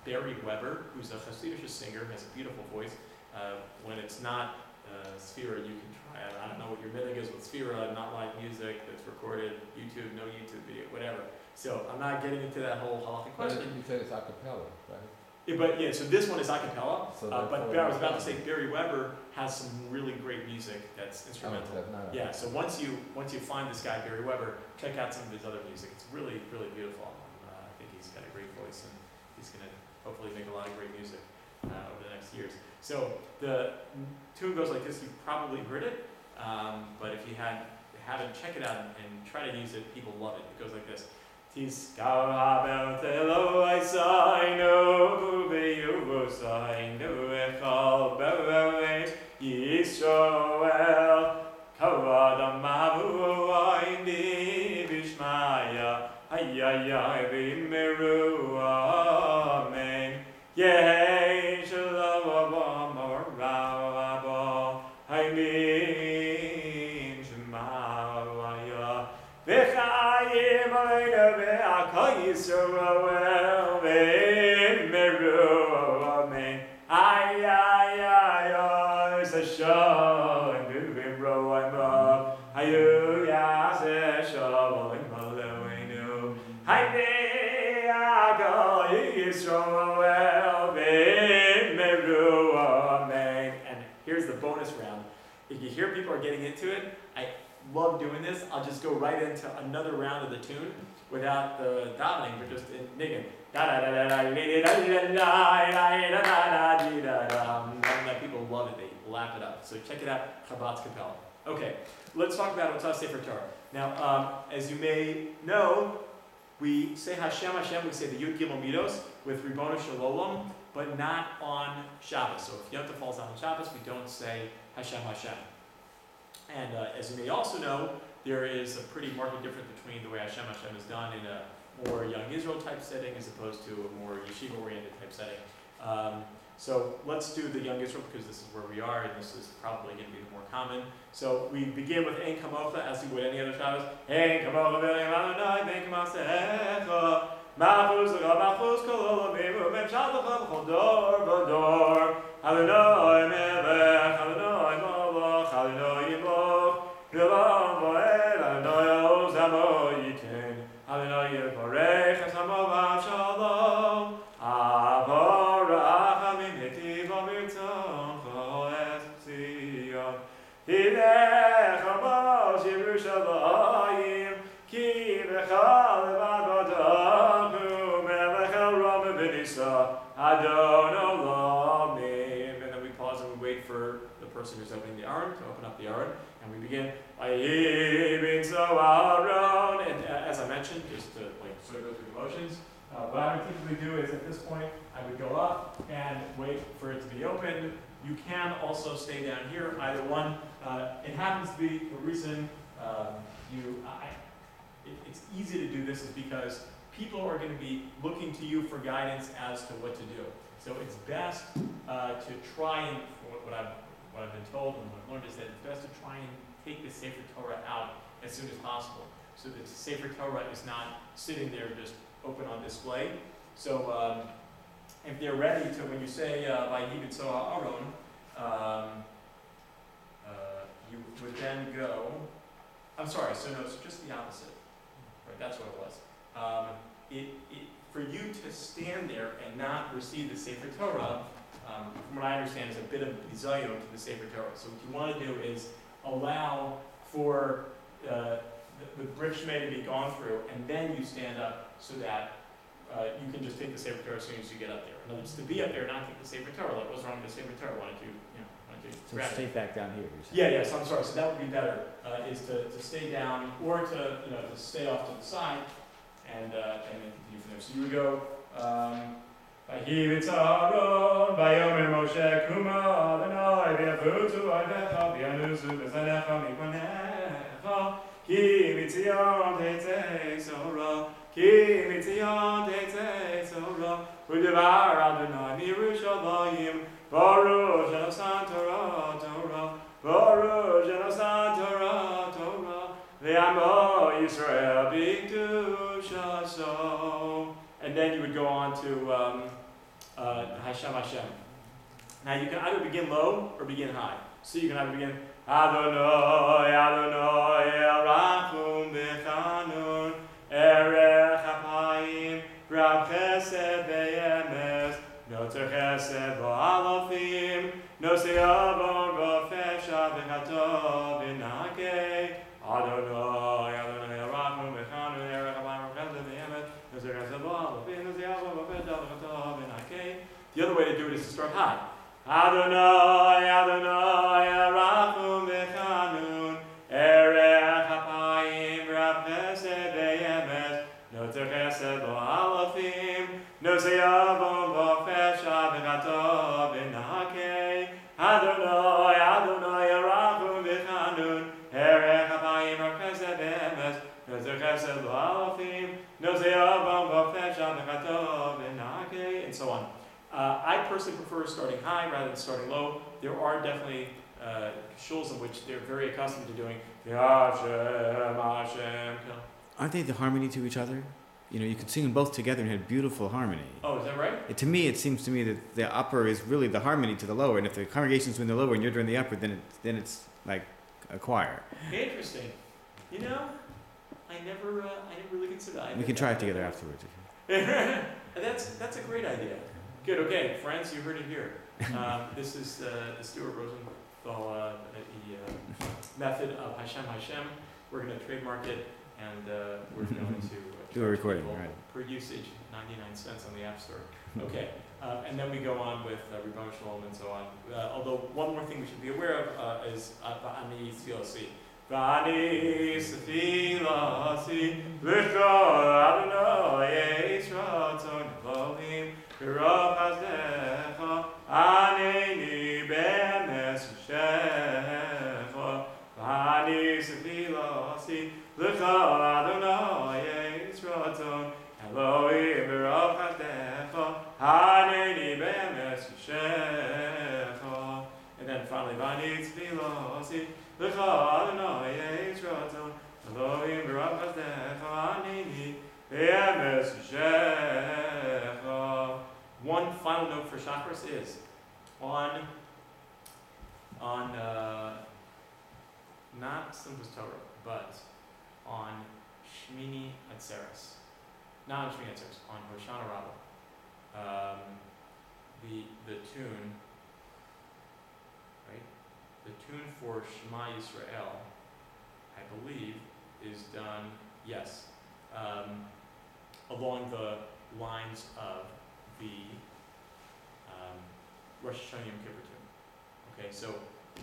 Barry Weber, who's a Hasidic singer, has a beautiful voice. Uh, when it's not uh, you can try it. I don't know what your minhag is with Sefirah, not live music that's recorded, YouTube, no YouTube video, whatever. So I'm not getting into that whole halachic But question. you said it's a cappella, right? Yeah, but yeah, so this one is a cappella. So Uh, but I was about to say Barry Weber has some really great music that's Oh, instrumental. a- Yeah, so once you once you find this guy Barry Weber, check out some of his other music. It's really really beautiful. Uh, I think he's got a great voice and he's gonna hopefully make a lot of great music uh, over the next years. So the tune goes like this. You've probably heard it, um, but if you had haven't, check it out and, and try to use it. People love it. It goes like this. Tiskarabeutelo aisaino beyuvosaino echal beveis Yisroel kavadamavu aini bishmaya hayayay vimeru amen getting into it. I love doing this. I'll just go right into another round of the tune without the davening, but just in niggin. People love it. They lap it up. So check it out, Chabad's Kapella. Okay, let's talk about Otah Sefer Torah. Now, um, as you may know, we say Hashem, Hashem, we say the Yud Gimel Midos with Ribono Shalom, but not on Shabbos. So if Yom falls on Shabbos, we don't say Hashem, Hashem. And uh, as you may also know, there is a pretty marked difference between the way Hashem Hashem is done in a more young Israel type setting as opposed to a more yeshiva oriented type setting. Um, so let's do the young Israel because this is where we are and this is probably going to be the more common. So we begin with Ein Kamocha as we would any other Shabbos. Ein Kamocha V'Ein Adonai Ein Kamasecha Machus L'Ga Machus Kol Olamim U'Mem Shalach L'Chol Dor V'Dor Adonai Adonai Adonai Up the Aron and we begin Vayibin So Aaron and uh, as I mentioned just to like sort of go through the motions uh, what I would typically do is at this point, I would go up and wait for it to be open. You can also stay down here, either one. Uh, it happens to be the reason um, you, I, it, it's easy to do this is because people are going to be looking to you for guidance as to what to do. So it's best uh, to try and, what, what, I've, what I've been told and what I've learned is that it's best to try and take the Sefer Torah out as soon as possible. So the Sefer Torah is not sitting there just open on display. So um, if they're ready to, when you say uh, by Yibit Soha Aron, um, uh, you would then go, I'm sorry, so no, it's just the opposite. Right, that's what it was. Um, it, it, for you to stand there and not receive the Sefer Torah, um, from what I understand, is a bit of a bizayon to the Sefer Torah. So what you want to do is allow for uh, the, the Brich Shmei to be gone through, and then you stand up so that uh, you can just take the Sefer Torah as soon as you get up there. In other words, to be up there, not take the Sefer Torah. Like, what's wrong with the Sefer Torah? Why don't you, you know, why don't you So grab it? stay back down here. Yeah, yes, I'm sorry. So that would be better, uh, is to, to stay down or to, you know, to stay off to the side and, uh, and then continue from there. So you would go, um, Vayivitz Aaron, Vayomer Moshe Kuma, Adonai, V'yavutu Ayvecha, V'yanuzu V'zanecha Mikvanecha, Ki mitzion tetzei Sorah, Ki mitzion tetzei Sorah, U'devar Adonai Mirushalayim, Baruch Shenosan Torah, Torah, Baruch Shenosan Torah, Torah, Yisrael B'kedusha So. And then you would go on to um, uh, Hashem Hashem. Now you can either begin low or begin high. So you can either begin Adonai, Adonai, Rachum B'chanun, Erech Chesed Noter Chesed Adonai, Adonai, Arachum Bechanun, Erech HaPayim, Rav Chesed Be'emet, Noter Chesed Lo Alafim, Noseyah, Uh, I personally prefer starting high rather than starting low. There are definitely uh, shuls in which they're very accustomed to doing Hashem, Hashem. Aren't they the harmony to each other? you know, you could sing them both together and had beautiful harmony. Oh, is that right? It, to me, it seems to me that the upper is really the harmony to the lower, and if the congregation's doing the lower and you're doing the upper, then it, then it's like a choir. Interesting. You know, I never, uh, I didn't really consider that. We can try it together afterwards. that's that's a great idea. Good. Okay, friends, you heard it here. Um, this is uh, the Stuart Rosenthal uh, the, uh, method of Hashem Hashem. We're going to trademark it, and uh, we're going to uh, Do a recording, right. per usage, 99 cents on the App Store. Okay, uh, and then we go on with uh, Ribbon Shalom and so on. Uh, although one more thing we should be aware of uh, is uh, Ba'ani Sfilosi. Ba'ani Sfilosi, L'chol Adonai Yisrael Elohim, Kirov Hazdecha, Aneni Be'emes Shecha. Ba'ani Sfilosi, L'chol Adonai Yisrael Elohim, Kirov Hazdecha, Haneni bemes shecha. And then finally, Vani tzvilosi, One final note for chakras is on on uh, not Simchas Torah, but on Shmini Atzeres, not on Shmini Atzeres, on Hoshana Rabbah um, the the tune? The tune for Shema Yisrael, I believe, is done. Yes, um, along the lines of the um, Rosh Hashanah Yom Kippur tune. Okay, so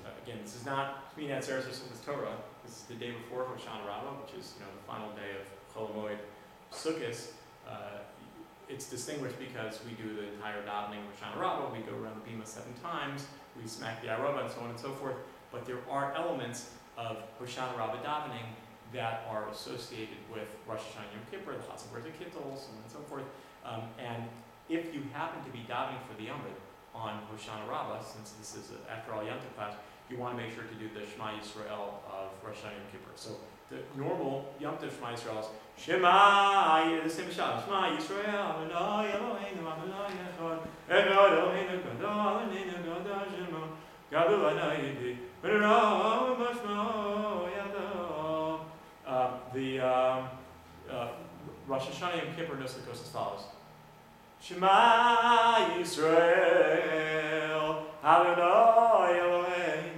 uh, again, this is not Shmini Atzeres or Simchas Torah. This is the day before Hoshana Rabbah, which is you know the final day of Chol Hamoed Sukkot. Uh, it's distinguished because we do the entire davening of Hoshana Rabbah, we go around the bima seven times, we smack the arova and so on and so forth, but there are elements of Hoshana Rabbah davening that are associated with Rosh Hashanah Yom Kippur, the the Kittel, so on and so forth. Um, and if you happen to be davening for the Yom on Hoshana Rabbah, since this is, a, after all, Yom class, you want to make sure to do the Shema Yisrael of Rosh Hashanah Kippur. So the normal Yom Tov Shema Yisrael is Shema, the same Shabbat. Shema Yisrael, Adonai Eloheinu, Adonai Echad, Echad Eloheinu, Gadol B'shmo Yado. Uh, the um, uh, Rosh Hashanah Yom Kippur Nusach goes as follows. Shema Yisrael, Adonai Eloheinu,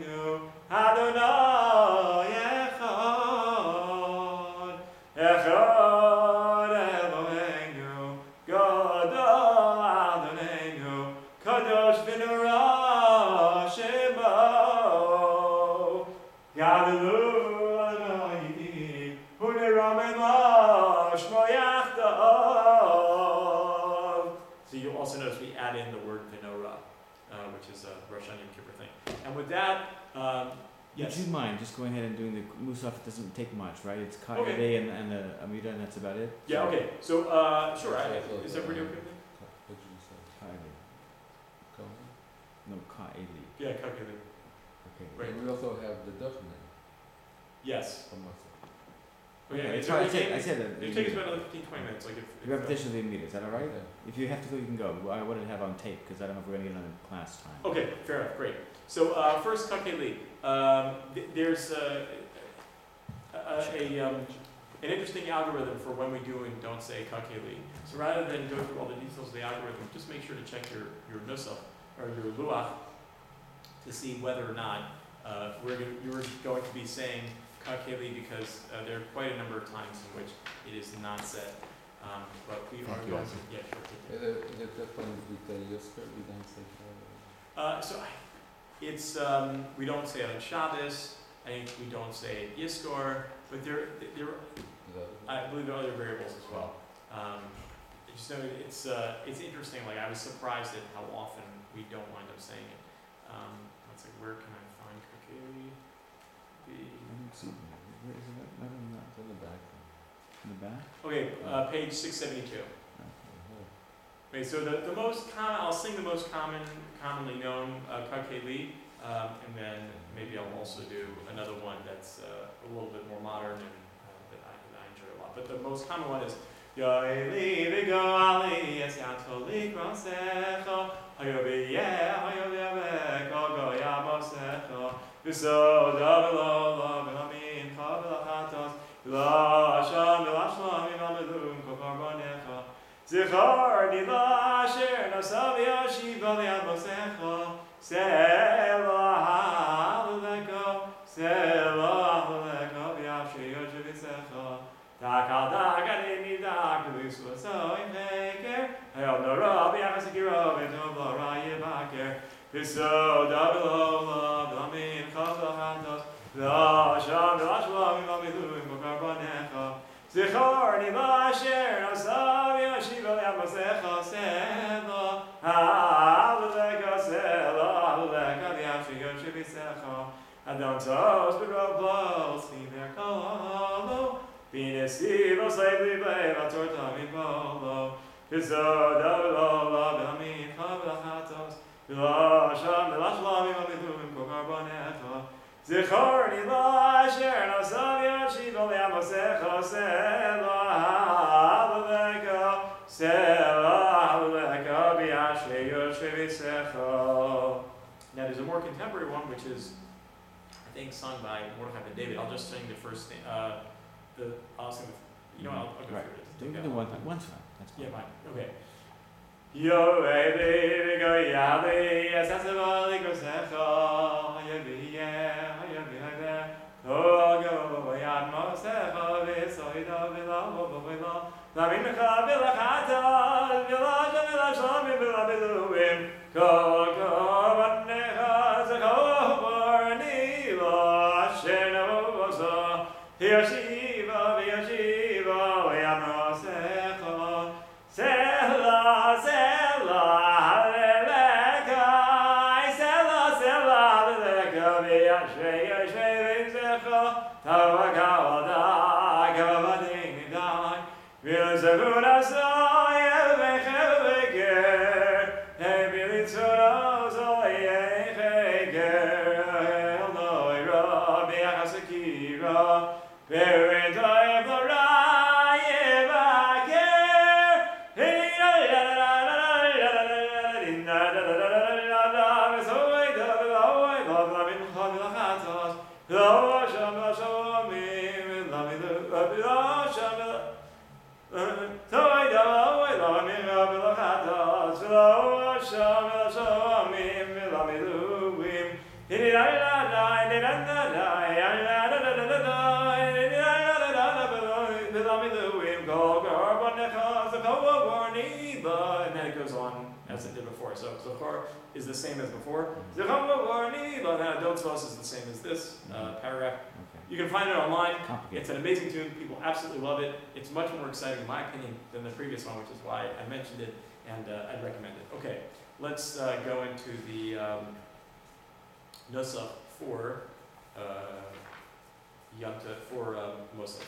So you also notice we add in the word Venora, uh, which is a Rosh Hashanah Yom thing. And with that, um, yes. Would you mind just going ahead and doing the Musaf? It doesn't take much, right? It's Okay. Ka'ede and, and the Amida, and that's about it? Yeah, okay. So, uh, sure. I, is so, everybody okay with it? What did you say? Ka'ede. Cohen? No, Ka'ede. Yeah, calculated. Okay. Right. And we also have the document Yes. from us. Okay. Okay, is it's fine. I there said, I said that. It takes about another 15, 20 minutes. Like if, if The repetition of the Amida, is that all right? Yeah. If you have to go, you can go. I wanted to have on tape because I don't know if we're going to get another class time. Okay, fair enough, great. So uh, first, Kakeli. Um, th- there's a, a, a, um, an interesting algorithm for when we do and don't say Kakeli. So rather than go through all the details of the algorithm, just make sure to check your, your nusach or your luach to see whether or not uh, we're gonna, you're going to be saying Kakeli because uh, there are quite a number of times in which it is not said. Um, but we Thank are going to, yeah, sure, take it. Is it, is it just when we say Yiskor, we don't say Uh, so I- it's, um, we don't say it on Shabbos, I think we don't say it Yiskor, but there, there, Is that it? I believe there are other variables as well. Um, know it's, uh, it's interesting, like I was surprised at how often we don't wind up saying it. Um, let's see, where can I find Kakiri? I don't see it. Where is it? I don't know. It's in the back. In the back? Okay, uh, page six seventy-two. Uh-huh. Okay, so the, the most common, I'll sing the most common, commonly known uh, Kakeli, um, and then maybe I'll also do another one that's uh, a little bit more modern and uh, that, I, that I enjoy a lot. But the most common one is Yoeli v'goali es yantoli krosecha Hayo v'yeh, hayo v'yaveko goya mosecha V'so davelo lo v'lamin chavel achatos V'la sham v'la kokarbonecha Zichar ni l'asher nasav yashiva v'yad mosecha Selah ha'aleko Selah ha'aleko v'yavshi yoshevisecha Takal dagani nidak lusu so in heker Hayal no rabi akasikiro v'tov lo rayi baker Viso davilo lo v'lamin chavel achatos V'la sham v'la shlamim v'amelum kokarbonecha Zichar yoshevisecha Adon tos b'robos v'ner kolo Binesivo saibli beva torta mi polo Kiso davilo la b'lamin chavlachatos V'la sham v'la shlamim v'amidum kokarbonecha Zichor ni la asher nasav yashiva v'yamosecha Selah ha'aleko Selah ha'aleko b'yashe yoshevitzecha Now there's a more contemporary one which is I think sung by Mordechai ben David. I'll just sing the first thing, uh, the, I'll sing the, you know, I'll, I'll go Right. through it. Do the one, one's fine, that's fine. Yeah, mine, okay. Yo, baby, go yali, yes, that's a go yeah, ya bi, ya oh, go, go, yad, mo, secha, vi, so, ida, vi, la, wo, wo, vi, la, la, mi, mecha, vi, la, chata, vi, la, shem, vi, la, shlam, vi, la, vi, luim, go, go, as it did before. So Zohar is the same as before. Zohar and then Adotzvos is the same as this uh, paragraph. Okay, You can find it online. It's an amazing tune. People absolutely love it. It's much more exciting, in my opinion, than the previous one, which is why I mentioned it and uh, I'd recommend it. Okay, let's uh, go into the um, for uh, Yom Tov, for um, Musaf.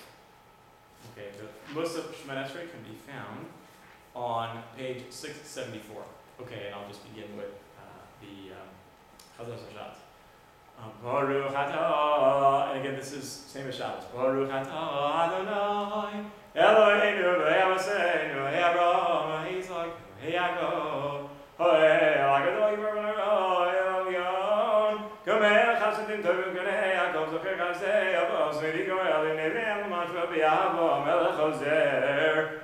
Okay, the Musaf Shemon Esrei can be found on page 674. Okay, and I'll just begin with uh, the um, Chazaras HaShatz. Um, Baruch atah, and again, this is same as Shabbos. Baruch atah Adonai, Eloheinu v'yamasenu, Abraham, Yitzchak, Yaakov, Ho'e, Agadol Yibor Elyon, Gomer Chasadim Tovim Ganei Yaakov, Zocher Chasei Avos, V'Digor Elim Nevim, Mashva B'Yavo, Melech Hozer,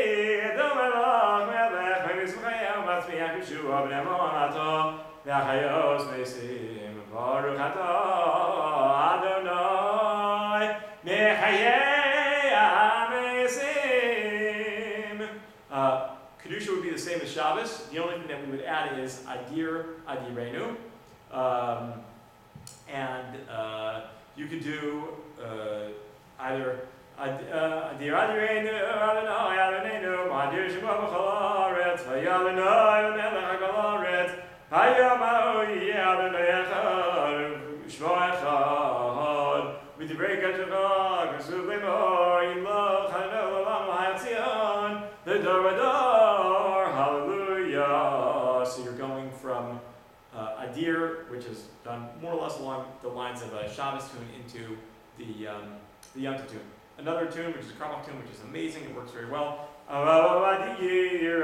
V'achayos Mesim, Baruch atah Adonai, Mechayei Amesim. Uh, Kedusha would be the same as Shabbos. The only thing that we would add is Adir, Adirenu. Um, and uh, you could do uh, either uh, Adir Adirenu, Adonai Adonenu, Adir Shema with the break of the the Hallelujah. So you're going from uh, a Adir, which is done more or less along the lines of a Shabbos tune, into the, um, the Yom tune. Another tune, which is a Kramach tune, which is amazing, it works very well. Adir,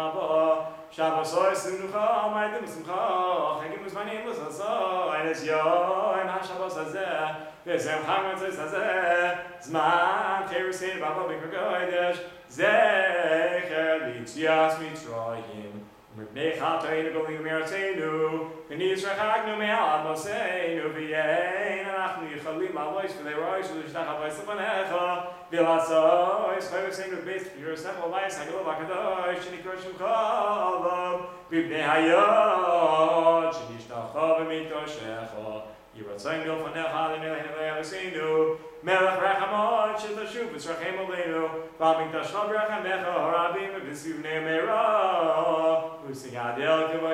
mabo shav so es nu kha mayde mus kha ach ge mus vani mus so eines yo ein ha shav so ze ve ze kham ze ze ze zma ter se babo ba ge ze ze ke li tsias troyim Rechagnu Me'al Moseinu, V'Yein Anachnu Yichalim Alois V'Lei Roish V'Lishtach Avois Lefanecha, V'Lasois Choyv Seinu Beis V'Yosef Alvais Hagel V'Akadosh, Shenikor Shimcha Alav, V'Bnei Hayot, Shenishtacha V'Mitoshecha, Yiratzayim Gil you were saying go der now hard and have ever seen do mera rahamot she the shoe is rahim obedo bombing the shop rahim mera harabi with this you name mera who sing do you ma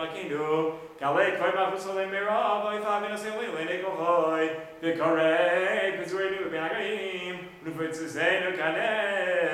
what do call it for mera boy five minutes and we let go hoy the correct is we do be like him when we say no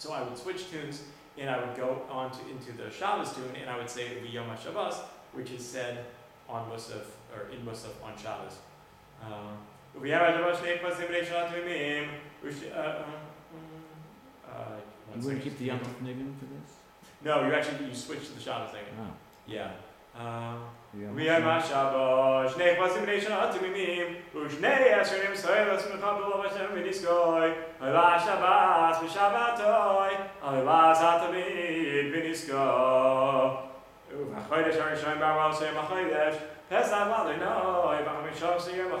So I would switch tunes and I would go on to, into the Shabbos tune and I would say Yom HaShabbos, which is said on Musaf or in Musaf on Shabbos. Um, uh, you wouldn't keep the Yom Niggun for this? No, you actually you switch to the Shabbos Niggun. Oh. Yeah. Wie er macht aber schnell was im Nation hat mit ihm und schnell er schon im Soll was mit Kabel aber schon mit ist goy er war Shabbat mit Shabbat toy er war hat mit bin ist go und er heute schon schon beim Haus er macht heute Pesa mal no er war mit Schaus er macht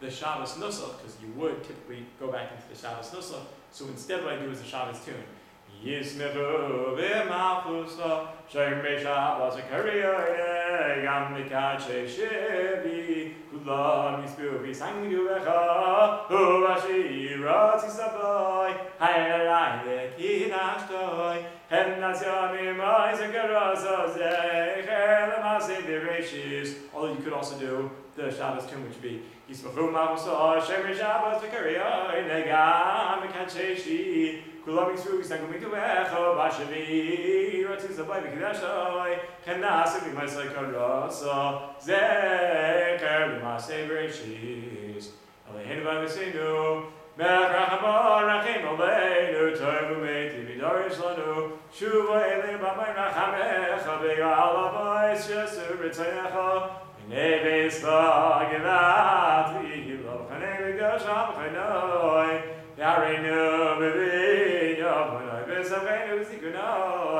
the Shabbos Nusach, because you would typically go back into the Shabbos Nusach, so instead what I do is a Shabbos tune. Yismechu v'malchusa, Shemesha Zakaria, Gam Mikache Shevi, Kulam Yisbu Visangdu Lecha, Uvashi Ratzi Sabai, Hayalai Lekinashtoi, Hemnaziami Mai Zakarazo Zechelamasi Bereshis. Although you could also do the Shabbos tune, which would be Shevi, Hamikdashai, Chanasa B'Maisa Kadrasa, Zecher B'Maasei Bereshis, Aleinu B'Aviseinu, Melech Rachamon Rachim Aleinu, Torah B'Meiti B'Darish Lanu, Shuva Eleinu B'Mai Rachamecha, B'Gal B'Mais Yesu B'Tzayecha, B'nei B'Yisla Gevat V'Yilav Chanei B'Gasham Yarinu B'Bi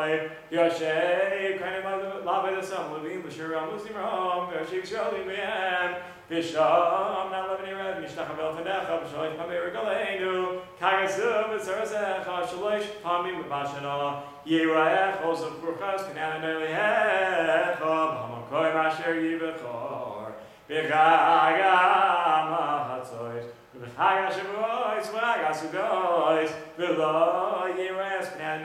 V'zikunoi, Yoshe, Kanem Lavet Asam, Levim, L'shiram, Lusimram, V'ashik Sholim B'yam, V'sham, Na'levni Rev, Mishtachabel Tanecha, V'sholich Pamir Galeinu, Kagasu, V'sarasecha, Shalosh, Pamim, V'bashana, Yira'ech, Ozav Kurchas, Kanan Elihecha, B'hamakoy Masher Yivachor, V'chagam HaTzois, V'chaga Shavuos, V'chaga Sugois, V'lo Yira'es, Kanan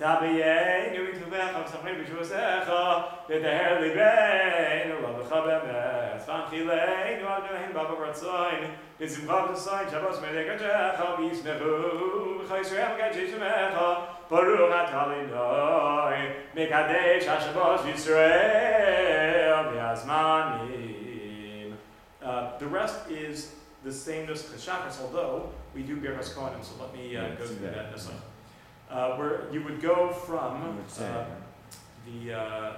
V'Zerasecha, Sabiyeinu V'Tuvecha, V'Samcheinu V'Shuasecha, V'Teher Libeinu, Lavecha B'Emes, V'Anchileinu, Adnohen Baba Ratzoin, V'Zimcha V'Tzoin, Shabbos V'Cha Yisrael Baruch Mekadesh HaShabbos Yisrael V'Azmanim. Uh, The rest is the same as Shachris, although we do Birchas Kohanim, so let me uh, go through that. that in a second. Uh, Where you would go from uh, the, uh,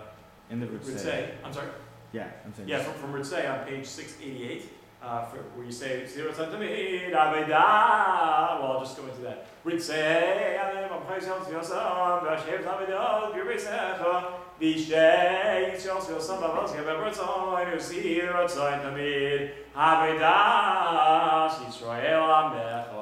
in the would would say. say, I'm sorry, Yeah, I'm saying. yeah, from, from Ritzay on page six eighty-eight, uh, for, where you say, Zero Santamid, Aveda, well, I'll just go into that. Ritzay, Alem, Amchayshel, Ziyosam, Vashev, Zavedol, Birbesecha, Vishay, Yisrael, Ziyosam, Babos, Yabeb, Ratzon, Usi, Ratzon, Tamid, Aveda, Yisrael, Amecha.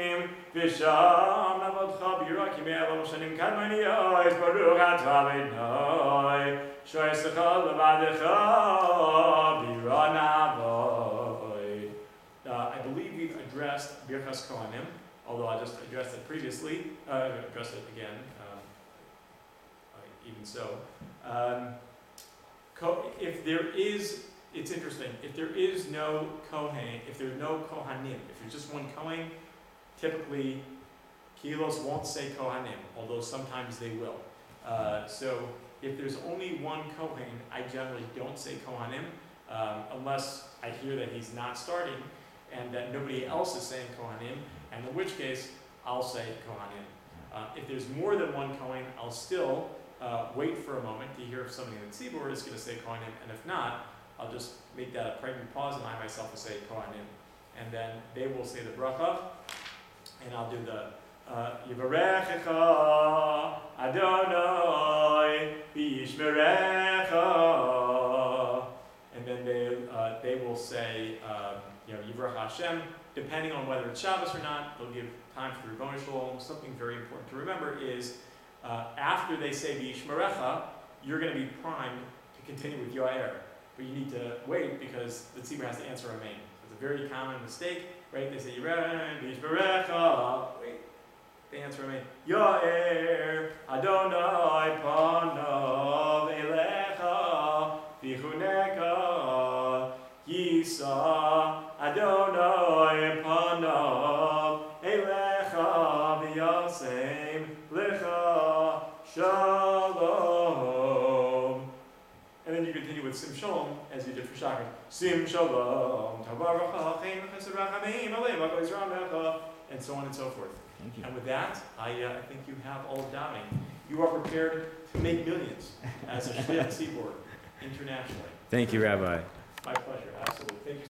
v'noi shoysecha levadecha b'ranavoy uh, I believe we've addressed Birchas Kohanim, although I just addressed it previously, uh, addressed it again, um, uh, even so. Um, if there is, it's interesting, if there is no Kohen, if there's no Kohanim, if there's just one Kohen, typically Kilos won't say Kohanim, although sometimes they will. Uh, so if there's only one Kohen, I generally don't say Kohanim, um, unless I hear that he's not starting and that nobody else is saying Kohanim, and in which case I'll say Kohanim. Uh, if there's more than one Kohen, I'll still uh, wait for a moment to hear if somebody in the Tzibur is going to say Kohanim, and if not, I'll just make that a pregnant pause and I myself will say Kohanim. And then they will say the bracha, and I'll do the uh, Yivarechecha Adonai V'yishmerecha and then they, uh, they will say, um, you know, Yivrach Hashem, depending on whether it's Shabbos or not, they'll give time for Ribbon Shalom. Something very important to remember is, uh, after they say V'yishmerecha, you're gonna be primed to continue with Yo'er. But you need to wait because the tzibur has to answer Amen. It's a very common mistake, right? They say wait. They answer Amen. Yo'er, Adonai, Panav, Elecha, Vichuneka, Yisa, Adonai, Panav, Elecha, V'yasem, Lecha, Shalom. As you did for Shachar. Sim Shalom, Tavaracha, Chaim, Chesed Rachamim, Aleim, Akoy Zramecha, and so on and so forth. Thank you. And with that, I, uh, I think you have all davening. You are prepared to make millions as a Shliach Tzibur internationally. Thank you, Rabbi. My pleasure, absolutely. Thank you.